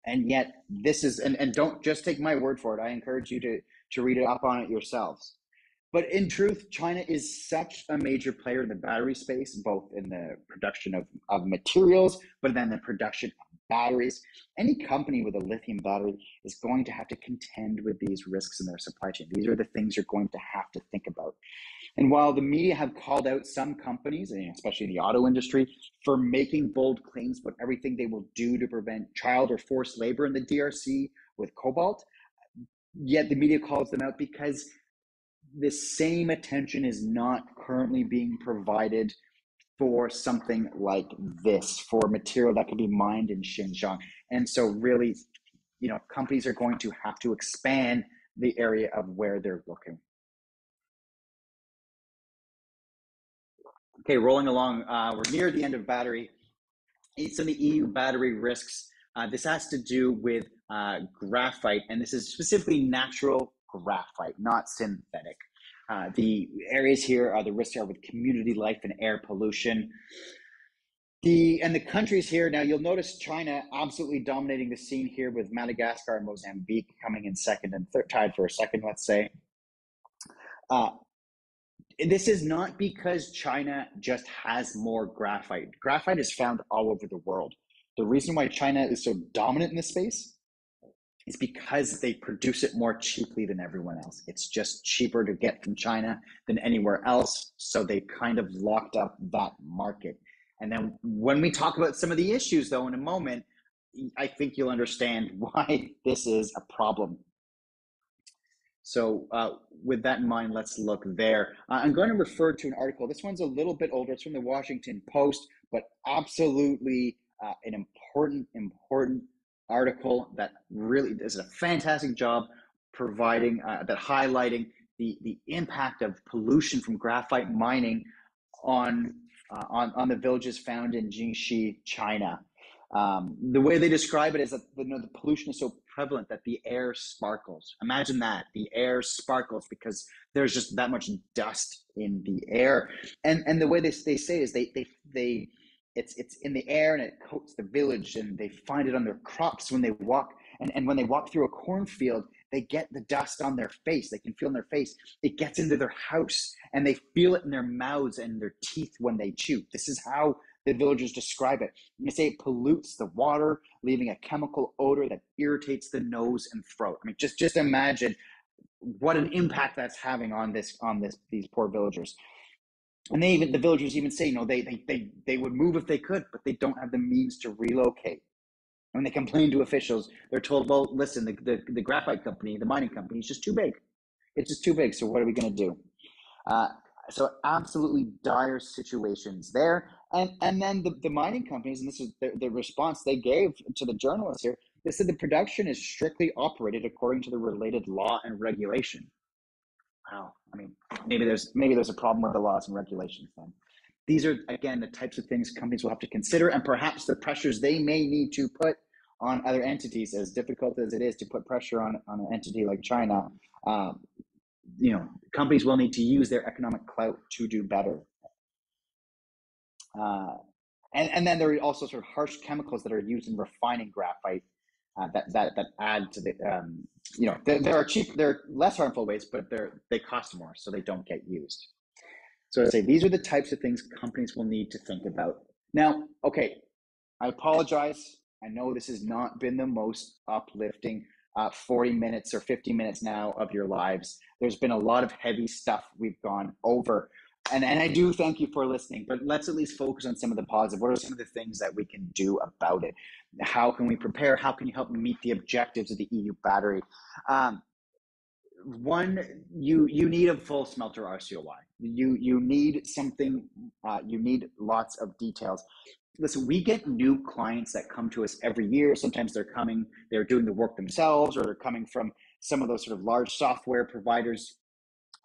S1: And yet this is and, and don't just take my word for it. I encourage you to to read it up on it yourselves but in truth, China is such a major player in the battery space, both in the production of, of materials, but then the production of batteries. Any company with a lithium battery is going to have to contend with these risks in their supply chain. These are the things you're going to have to think about. And while the media have called out some companies, especially the auto industry, for making bold claims about everything they will do to prevent child or forced labor in the DRC with cobalt, yet the media calls them out because the same attention is not currently being provided for something like this, for material that can be mined in Xinjiang. And so, really, you know, companies are going to have to expand the area of where they're looking. Okay, rolling along, uh, we're near the end of battery. Some of the EU battery risks. Uh, this has to do with uh, graphite, and this is specifically natural graphite, not synthetic. Uh, the areas here are the risks are with community life and air pollution. The and the countries here now you'll notice China absolutely dominating the scene here with Madagascar and Mozambique coming in second and third, tied for a second, let's say. Uh, this is not because China just has more graphite. Graphite is found all over the world. The reason why China is so dominant in this space is because they produce it more cheaply than everyone else. It's just cheaper to get from China than anywhere else. So they kind of locked up that market. And then when we talk about some of the issues, though, in a moment, I think you'll understand why this is a problem. So, uh, with that in mind, let's look there. Uh, I'm going to refer to an article. This one's a little bit older. It's from the Washington Post, but absolutely uh, an important, important article that really does a fantastic job providing uh, that highlighting the the impact of pollution from graphite mining on uh, on on the villages found in Jixi, China. Um, the way they describe it is that you know, the pollution is so prevalent that the air sparkles. Imagine that the air sparkles because there's just that much dust in the air. And and the way they, they say is they they they it's it's in the air and it coats the village and they find it on their crops when they walk. And, and when they walk through a cornfield they get the dust on their face. They can feel in their face. It gets into their house and they feel it in their mouths and their teeth when they chew. This is how the villagers describe it. They say it pollutes the water leaving a chemical odor that irritates the nose and throat. I mean just just imagine what an impact that's having on this on this these poor villagers and they even the villagers even say you know they they they, they would move if they could but they don't have the means to relocate. When they complain to officials they're told well listen the, the, the graphite company the mining company is just too big. It's just too big so what are we going to do? Uh, so absolutely dire situations there. And and then the, the mining companies and this is the, the response they gave to the journalists here they said the production is strictly operated according to the related law and regulation. Wow i mean maybe there's maybe there's a problem with the laws and regulations then. These are again the types of things companies will have to consider and perhaps the pressures they may need to put on other entities as difficult as it is to put pressure on, on an entity like china um, you know companies will need to use their economic clout to do better. Uh, and, and then there are also sort of harsh chemicals that are used in refining graphite uh, that, that that add to the um, you know there, there are cheap there are less harmful ways but they're they cost more so they don't get used. So i say these are the types of things companies will need to think about. Now okay i apologize. I know this has not been the most uplifting uh, 40 minutes or 50 minutes now of your lives. There's been a lot of heavy stuff we've gone over. And, and I do thank you for listening, but let's at least focus on some of the positive. What are some of the things that we can do about it? How can we prepare? How can you help meet the objectives of the EU battery? Um, one, you you need a full smelter RCOI. You you need something. Uh, you need lots of details. Listen, we get new clients that come to us every year. Sometimes they're coming, they're doing the work themselves, or they're coming from some of those sort of large software providers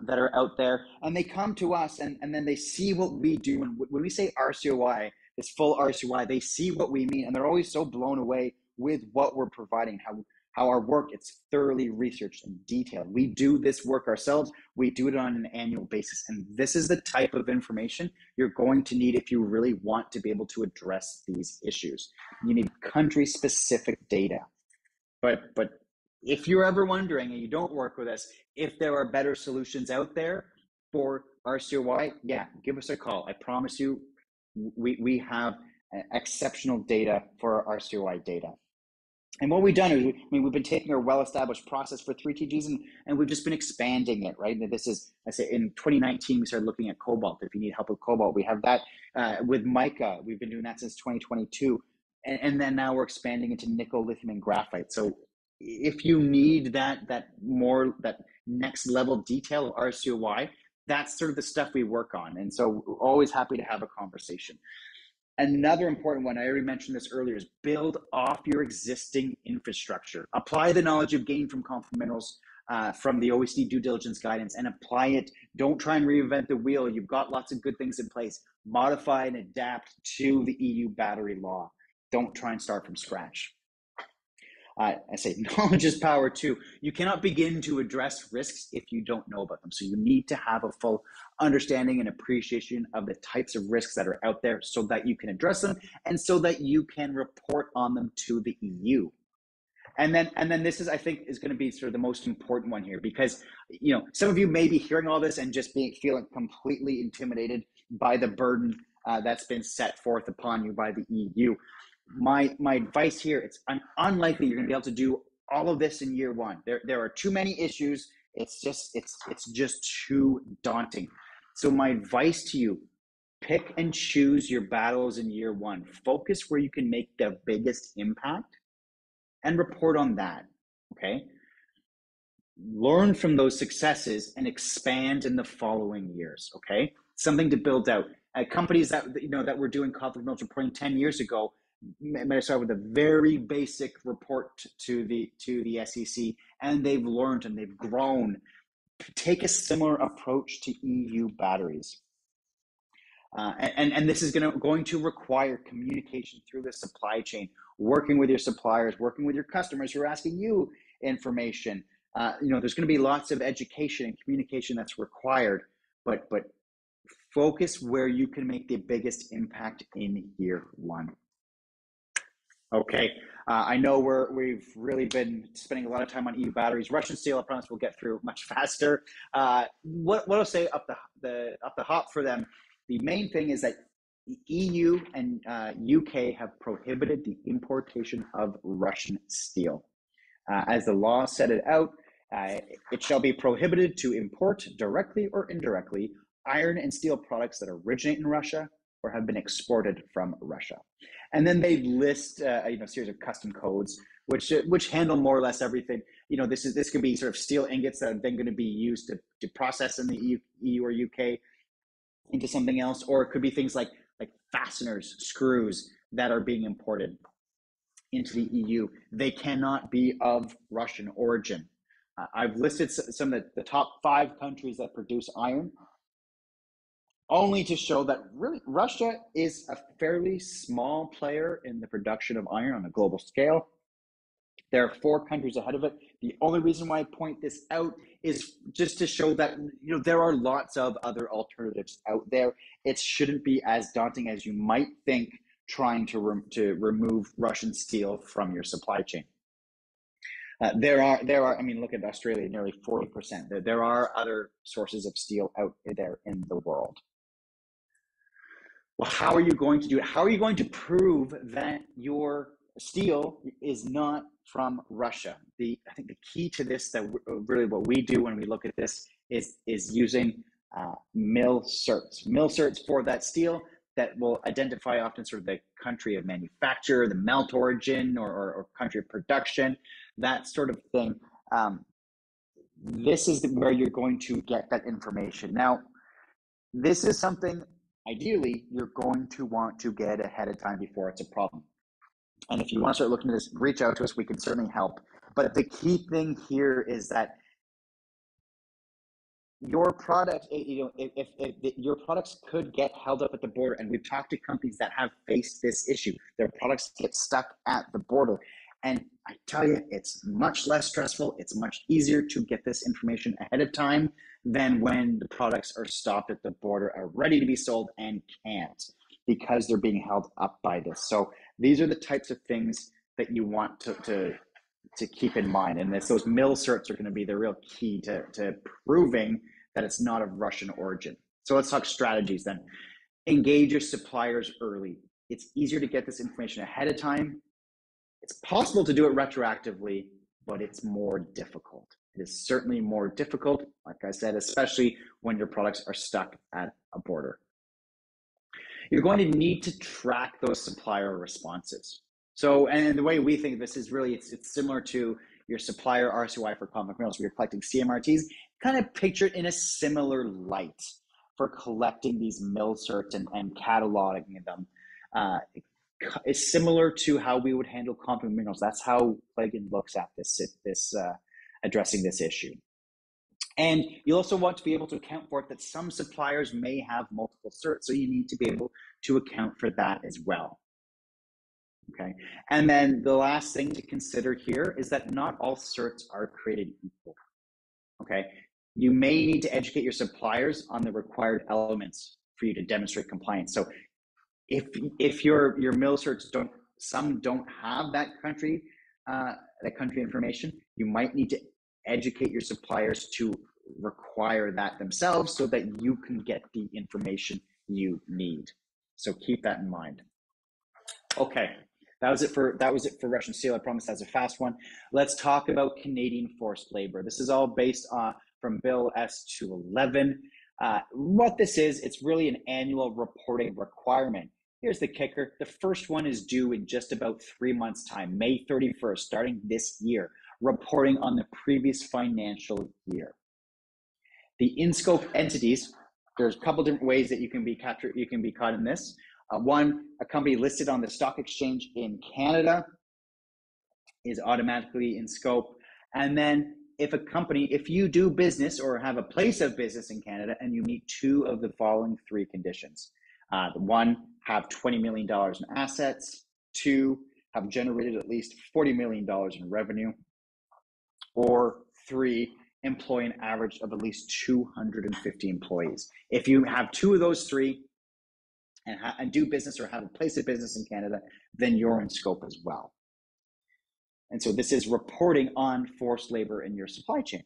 S1: that are out there and they come to us and, and then they see what we do and when we say RCOI this full RCOI they see what we mean and they're always so blown away with what we're providing how how our work it's thoroughly researched and detailed. We do this work ourselves. We do it on an annual basis and this is the type of information you're going to need if you really want to be able to address these issues. You need country specific data. But but if you're ever wondering and you don't work with us, if there are better solutions out there for RCOI, yeah, give us a call. I promise you, we, we have exceptional data for our RCOI data. And what we've done is, I mean, we've been taking our well-established process for 3TGs and, and we've just been expanding it, right? This is, I say, in 2019, we started looking at cobalt. If you need help with cobalt, we have that uh, with mica. We've been doing that since 2022. And, and then now we're expanding into nickel, lithium, and graphite. So if you need that that more that next level detail of RCOI, that's sort of the stuff we work on. And so we're always happy to have a conversation. Another important one, I already mentioned this earlier, is build off your existing infrastructure. Apply the knowledge you've gained from Conflict Minerals uh, from the OECD due diligence guidance and apply it. Don't try and reinvent the wheel. You've got lots of good things in place. Modify and adapt to the EU battery law. Don't try and start from scratch. Uh, I say knowledge is power too. You cannot begin to address risks if you don't know about them. So you need to have a full understanding and appreciation of the types of risks that are out there so that you can address them and so that you can report on them to the EU. And then, and then this is, I think, is going to be sort of the most important one here because, you know, some of you may be hearing all this and just being feeling completely intimidated by the burden uh, that's been set forth upon you by the EU my my advice here it's unlikely you're going to be able to do all of this in year one. There there are too many issues. It's just it's it's just too daunting. So my advice to you pick and choose your battles in year one. Focus where you can make the biggest impact and report on that okay? Learn from those successes and expand in the following years okay? Something to build out. Uh, companies that you know that were doing conflict reporting 10 years ago start with a very basic report to the to the SEC, and they've learned and they've grown. Take a similar approach to EU batteries. Uh, and, and this is gonna, going to require communication through the supply chain, working with your suppliers, working with your customers who are asking you information. Uh, you know, there's going to be lots of education and communication that's required, but but focus where you can make the biggest impact in year one. Okay, uh, I know we're we've really been spending a lot of time on EU batteries. Russian steel, I promise we'll get through much faster. Uh, what I'll say up the the up the hop for them the main thing is that the EU and uh, UK have prohibited the importation of Russian steel. Uh, as the law set it out, uh, it shall be prohibited to import directly or indirectly iron and steel products that originate in Russia or have been exported from Russia. And then they list uh, you know a series of custom codes which uh, which handle more or less everything. You know this is this could be sort of steel ingots that are then going to be used to, to process in the EU, EU or UK into something else, or it could be things like like fasteners, screws that are being imported into the EU. They cannot be of Russian origin. Uh, I've listed some of the, the top five countries that produce iron, only to show that really Russia is a fairly small player in the production of iron on a global scale. There are four countries ahead of it. The only reason why I point this out is just to show that you know there are lots of other alternatives out there. It shouldn't be as daunting as you might think trying to re- to remove Russian steel from your supply chain. Uh, there are there are I mean look at Australia nearly 40%. There, there are other sources of steel out there in the world. Well, how are you going to do it? How are you going to prove that your steel is not from Russia. The I think the key to this that really what we do when we look at this is is using uh, mill certs, mill certs for that steel that will identify often sort of the country of manufacture, the melt origin, or, or, or country of production, that sort of thing. Um, this is where you're going to get that information. Now, this is something ideally you're going to want to get ahead of time before it's a problem. And if you want to start looking at this, reach out to us. We can certainly help. But the key thing here is that your product, eh, you know, if, if, if, your products could get held up at the border, and we've talked to companies that have faced this issue, their products get stuck at the border. And I tell you, it's much less stressful. It's much easier to get this information ahead of time than when the products are stopped at the border, are ready to be sold, and can't because they're being held up by this. So these are the types of things that you want to, to, to keep in mind. And this, those mill certs are going to be the real key to, to proving that it's not of Russian origin. So let's talk strategies then. Engage your suppliers early. It's easier to get this information ahead of time. It's possible to do it retroactively, but it's more difficult. It is certainly more difficult, like I said, especially when your products are stuck at a border you're going to need to track those supplier responses. So, and the way we think this is really, it's, it's similar to your supplier RCOI for conflict minerals, where you're collecting CMRTs, kind of picture it in a similar light for collecting these mill certs and, and cataloging them. Uh, it's similar to how we would handle conflict minerals. That's how Claigan looks at this, this uh, addressing this issue. And you also want to be able to account for it that some suppliers may have multiple certs, so you need to be able to account for that as well. Okay, and then the last thing to consider here is that not all certs are created equal. Okay, you may need to educate your suppliers on the required elements for you to demonstrate compliance. So if if your your mill certs don't some don't have that country uh, that country information, you might need to educate your suppliers to require that themselves so that you can get the information you need. So keep that in mind. Okay, that was it for that was it for Russian steel. I promise that's a fast one. Let's talk about Canadian forced labor. This is all based on from Bill S to 11. Uh, what this is, it's really an annual reporting requirement. Here's the kicker. The first one is due in just about three months' time, May 31st, starting this year reporting on the previous financial year. The in-scope entities, there's a couple different ways that you can be captured, you can be caught in this. Uh, one, a company listed on the stock exchange in Canada is automatically in scope. And then if a company, if you do business or have a place of business in Canada and you meet two of the following three conditions. Uh, one, have $20 million in assets. Two, have generated at least $40 million in revenue. Or three, employ an average of at least 250 employees. If you have two of those three and, ha- and do business or have a place of business in Canada, then you're in scope as well. And so this is reporting on forced labor in your supply chain.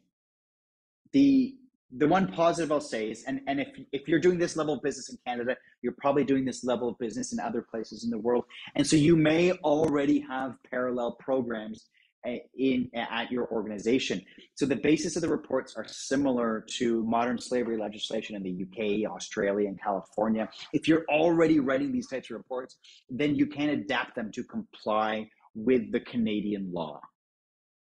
S1: The the one positive I'll say is, and, and if, if you're doing this level of business in Canada, you're probably doing this level of business in other places in the world. And so you may already have parallel programs eh, in at your organization. So the basis of the reports are similar to modern slavery legislation in the UK, Australia, and California. If you're already writing these types of reports, then you can adapt them to comply with the Canadian law.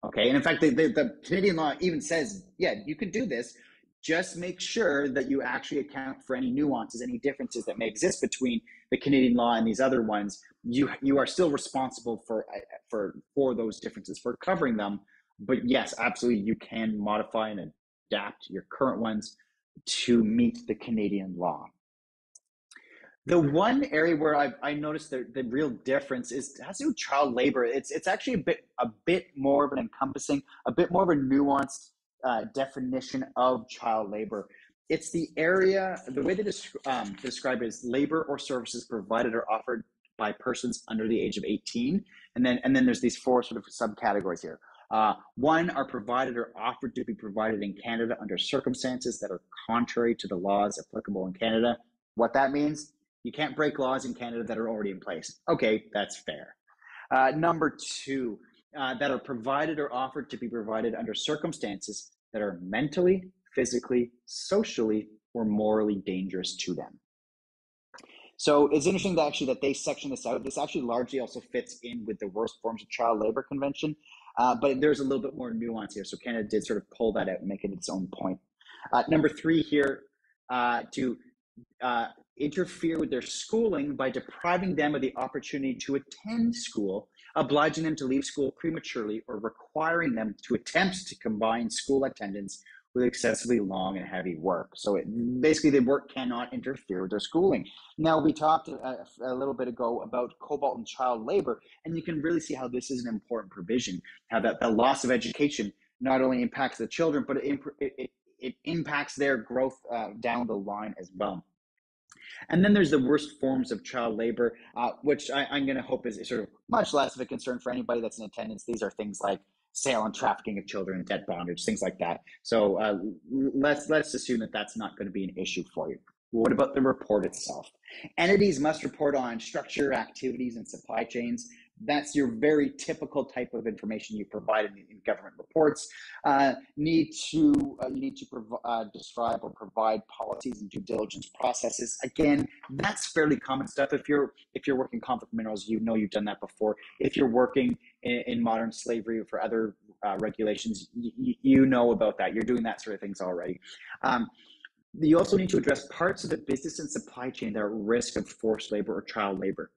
S1: Okay, and in fact, the, the, the, Canadian law even says, yeah, you can do this. Just make sure that you actually account for any nuances, any differences that may exist between the Canadian law and these other ones. You you are still responsible for for for those differences, for covering them. But yes, absolutely, you can modify and adapt your current ones to meet the Canadian law. The one area where I've, I noticed the, the real difference is has to do with child labor. It's it's actually a bit a bit more of an encompassing, a bit more of a nuanced uh, definition of child labor. It's the area, the way they descri- um, describe it is labor or services provided or offered by persons under the age of 18. And then and then there's these four sort of subcategories here. Uh, one are provided or offered to be provided in Canada under circumstances that are contrary to the laws applicable in Canada. What that means, you can't break laws in Canada that are already in place. Okay, that's fair. Uh, number two, uh, that are provided or offered to be provided under circumstances that are mentally, physically, socially, or morally dangerous to them. So it's interesting that actually that they section this out. This actually largely also fits in with the worst forms of child labor convention, uh, but there's a little bit more nuance here. So Canada did sort of pull that out and make it its own point. Uh, number three here, uh, to uh, interfere with their schooling by depriving them of the opportunity to attend school, obliging them to leave school prematurely, or requiring them to attempt to combine school attendance with excessively long and heavy work. So it, basically, the work cannot interfere with their schooling. Now, we talked a, a, little bit ago about cobalt and child labor, and you can really see how this is an important provision, how that the loss of education not only impacts the children, but it, it, it impacts their growth uh, down the line as well. And then there's the worst forms of child labor, uh, which I, am going to hope is sort of much less of a concern for anybody that's in attendance. These are things like sale and trafficking of children, debt bondage, things like that. So uh, let's let's assume that that's not going to be an issue for you. What about the report itself? Entities must report on structure, activities, and supply chains that's your very typical type of information you provide in, in government reports. Uh, need to uh, you need to prov- uh, describe or provide policies and due diligence processes. Again, that's fairly common stuff. If you're if you're working conflict minerals, you know you've done that before. If you're working in, in modern slavery or for other uh, regulations, y- you know about that. You're doing that sort of things already. Um, you also need to address parts of the business and supply chain that are at risk of forced labor or child labor.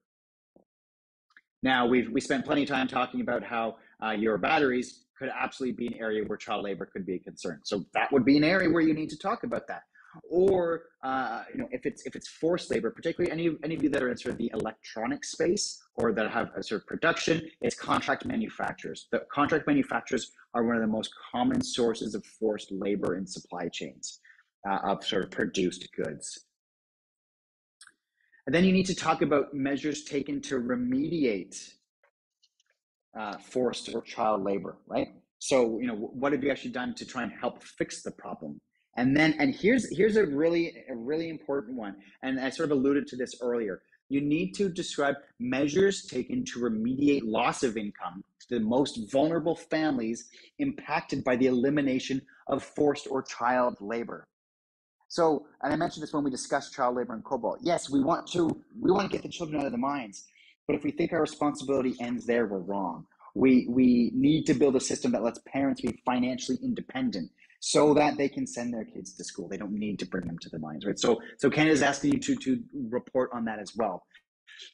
S1: Now, we've we spent plenty of time talking about how uh, your batteries could absolutely be an area where child labor could be a concern. So that would be an area where you need to talk about that. Or uh, you know, if it's if it's forced labor, particularly any any of you that are in sort of the electronic space or that have a sort of production, it's contract manufacturers. The contract manufacturers are one of the most common sources of forced labor in supply chains uh, of sort of produced goods. And then you need to talk about measures taken to remediate uh, forced or child labor, right? So, you know, what have you actually done to try and help fix the problem? And then, and here's here's a really a really important one, and I sort of alluded to this earlier. You need to describe measures taken to remediate loss of income to the most vulnerable families impacted by the elimination of forced or child labor. So, and I mentioned this when we discussed child labor and cobalt. Yes, we want to we want to get the children out of the mines, but if we think our responsibility ends there, we're wrong. We we need to build a system that lets parents be financially independent. so that they can send their kids to school. They don't need to bring them to the mines, right? So, so Canada is asking you to to report on that as well.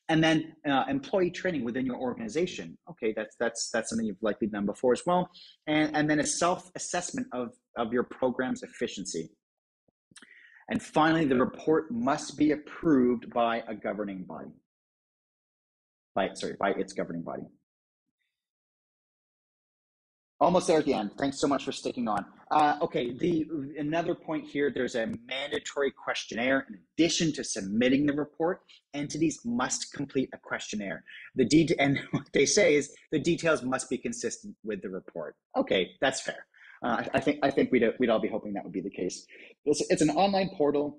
S1: And then uh, employee training within your organization. Okay, that's that's that's something you've likely done before as well. And and then a self assessment of of your program's efficiency. And finally, the report must be approved by a governing body. By sorry, by its governing body. Almost there at the end. Thanks so much for sticking on. Uh, okay, the another point here. There's a mandatory questionnaire in addition to submitting the report. Entities must complete a questionnaire. The de- and what they say is the details must be consistent with the report. Okay, that's fair. Uh, I think I think we'd we'd all be hoping that would be the case. It's, it's an online portal.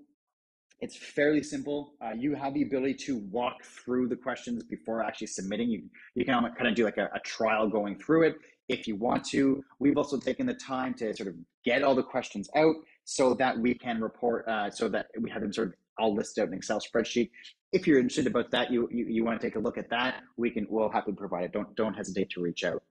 S1: It's fairly simple. Uh, you have the ability to walk through the questions before actually submitting. You you can kind of do like a, a trial going through it if you want to. We've also taken the time to sort of get all the questions out so that we can report, uh, so that we have them sort of all listed out in Excel spreadsheet. If you're interested about that, you, you, you want to take a look at that, we can, we'll happily provide it. Don't, don't hesitate to reach out.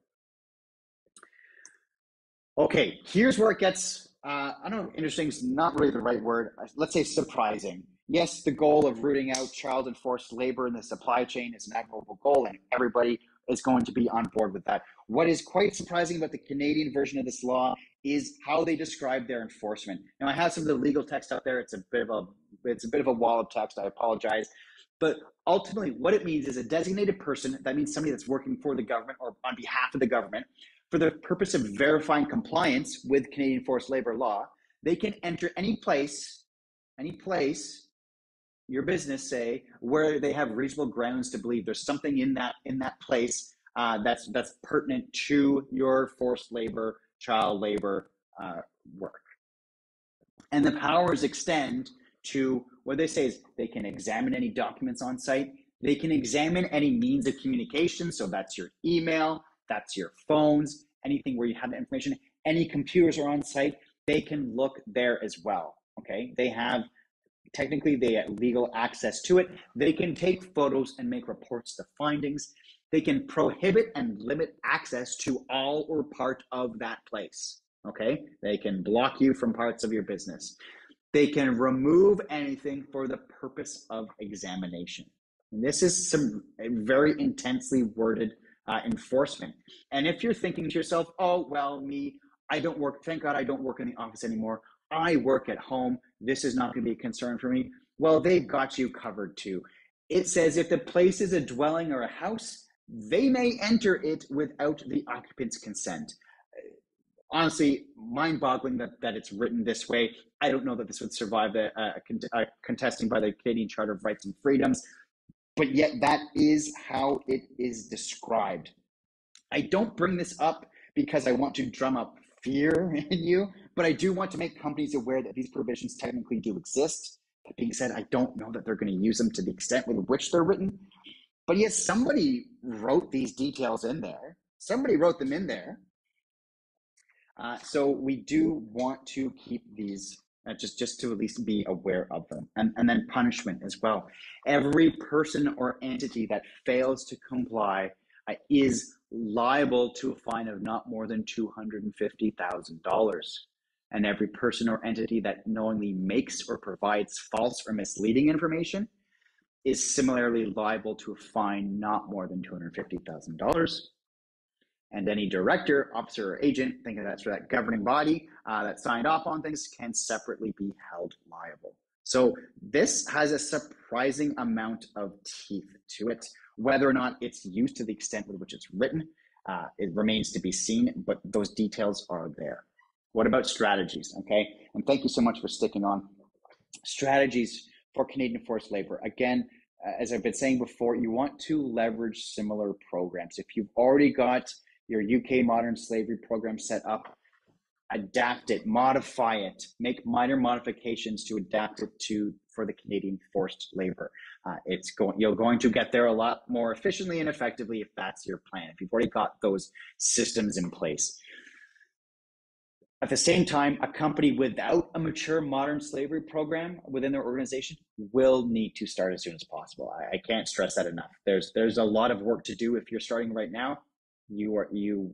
S1: Okay, here's where it gets, uh, I don't know, interesting is not really the right word. Let's say surprising. Yes, the goal of rooting out child and forced labor in the supply chain is an admirable goal, and everybody is going to be on board with that. What is quite surprising about the Canadian version of this law is how they describe their enforcement. Now, I have some of the legal text up there. It's a bit of a it's a bit of a wall of text. I apologize, but ultimately, what it means is a designated person. That means somebody that's working for the government or on behalf of the government for the purpose of verifying compliance with Canadian forced labor law. They can enter any place, any place your business say where they have reasonable grounds to believe there's something in that in that place uh, that's that's pertinent to your forced labor, child labor uh, work. And the powers extend to what they say is they can examine any documents on site. They can examine any means of communication. So that's your email, that's your phones, anything where you have the information. Any computers are on site. They can look there as well. Okay, they have technically they have legal access to it. They can take photos and make reports to findings. They can prohibit and limit access to all or part of that place. Okay, they can block you from parts of your business. They can remove anything for the purpose of examination. And this is some eh, very intensely worded uh, enforcement. And if you're thinking to yourself, oh, well, me, I don't work, thank God I don't work in the office anymore. I work at home. This is not going to be a concern for me. Well, they've got you covered too. It says if the place is a dwelling or a house, they may enter it without the occupant's consent. Honestly, mind boggling that, that it's written this way. I don't know that this would survive a, a, a contesting by the Canadian Charter of Rights and Freedoms, but yet that is how it is described. I don't bring this up because I want to drum up fear in you, but I do want to make companies aware that these provisions technically do exist. That being said, I don't know that they're going to use them to the extent with which they're written. But yes, somebody wrote these details in there. Somebody wrote them in there. Uh, so we do want to keep these uh, just just to at least be aware of them, and and then punishment as well. Every person or entity that fails to comply uh, is liable to a fine of not more than two hundred and fifty thousand dollars and every person or entity that knowingly makes or provides false or misleading information is similarly liable to a fine not more than $250,000. And any director, officer, or agent, think of that for that governing body uh, that signed off on things, can separately be held liable. So this has a surprising amount of teeth to it. Whether or not it's used to the extent with which it's written, uh, it remains to be seen, but those details are there. What about strategies? Okay. And thank you so much for sticking on. Strategies for Canadian forced labor. Again, uh, as I've been saying before, you want to leverage similar programs. If you've already got your UK modern slavery program set up, adapt it, modify it, make minor modifications to adapt it to for the Canadian forced labor. Uh, it's going you're going to get there a lot more efficiently and effectively if that's your plan. If you've already got those systems in place. At the same time, a company without a mature modern slavery program within their organization will need to start as soon as possible. I, I, can't stress that enough. There's there's a lot of work to do if you're starting right now. You are you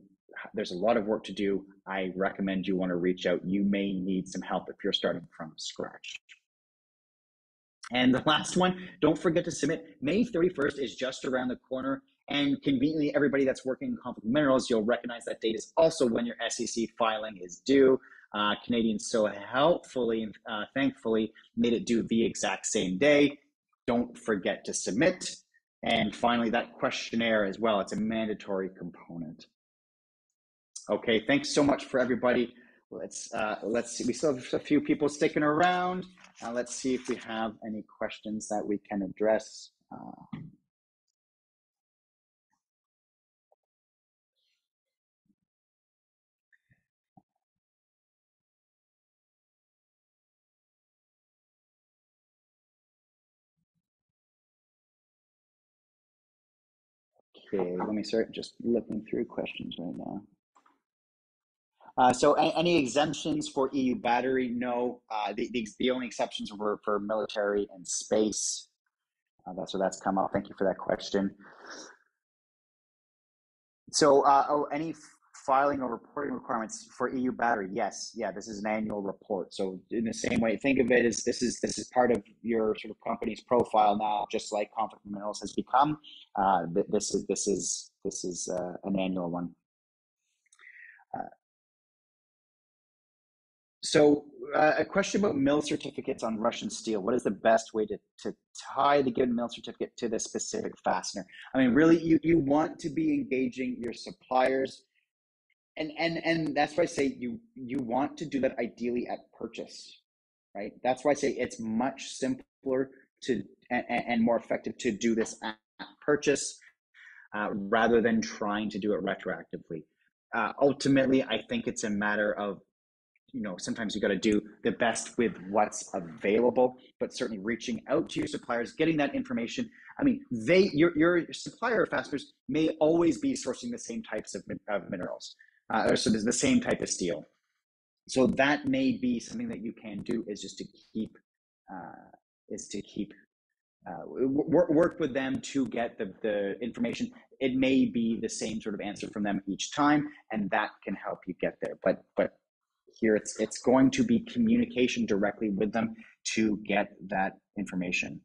S1: there's a lot of work to do. I recommend you want to reach out. You may need some help if you're starting from scratch. And the last one, don't forget to submit. May 31st is just around the corner. And conveniently, everybody that's working in conflict minerals, you'll recognize that date is also when your SEC filing is due. Uh, Canadians so helpfully and uh, thankfully made it due the exact same day. Don't forget to submit. And finally, that questionnaire as well. It's a mandatory component. Okay, thanks so much for everybody. Let's uh, let's see. We still have a few people sticking around. Uh, let's see if we have any questions that we can address. Uh, okay, let me start just looking through questions right now. Uh, so any exemptions for EU battery? No. Uh, the, the, the, only exceptions were for military and space. Uh, that's so that's come up. Thank you for that question. So uh, oh, any filing or reporting requirements for EU battery? Yes. Yeah, this is an annual report. So in the same way, think of it as this is this is part of your sort of company's profile now, just like Conflict Minerals has become. Uh, this is this is this is uh, an annual one. So, uh, a question about mill certificates on Russian steel. What is the best way to, to tie the given mill certificate to the specific fastener? I mean, really, you, you want to be engaging your suppliers. And, and, and that's why I say you, you want to do that ideally at purchase, right? That's why I say it's much simpler to and, and more effective to do this at purchase uh, rather than trying to do it retroactively. Uh, ultimately, I think it's a matter of you know sometimes you got to do the best with what's available but certainly reaching out to your suppliers getting that information i mean they your, your supplier of fasteners may always be sourcing the same types of, of minerals uh, or so there's the same type of steel. So that may be something that you can do is just to keep uh, is to keep uh, work, work with them to get the, the information. It may be the same sort of answer from them each time and that can help you get there. But but here it's it's going to be communication directly with them to get that information.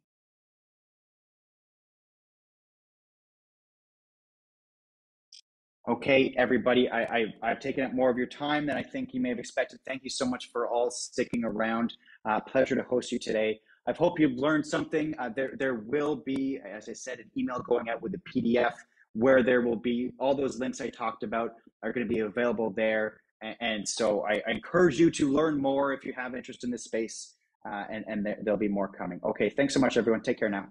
S1: Okay, everybody, I, I, have taken up more of your time than I think you may have expected. Thank you so much for all sticking around. Uh, pleasure to host you today. I hope you've learned something. Uh, there, there will be, as I said, an email going out with a PDF where there will be all those links I talked about are going to be available there. And so I, I encourage you to learn more if you have interest in this space, uh, and, and there, there'll be more coming. Okay, thanks so much, everyone. Take care now.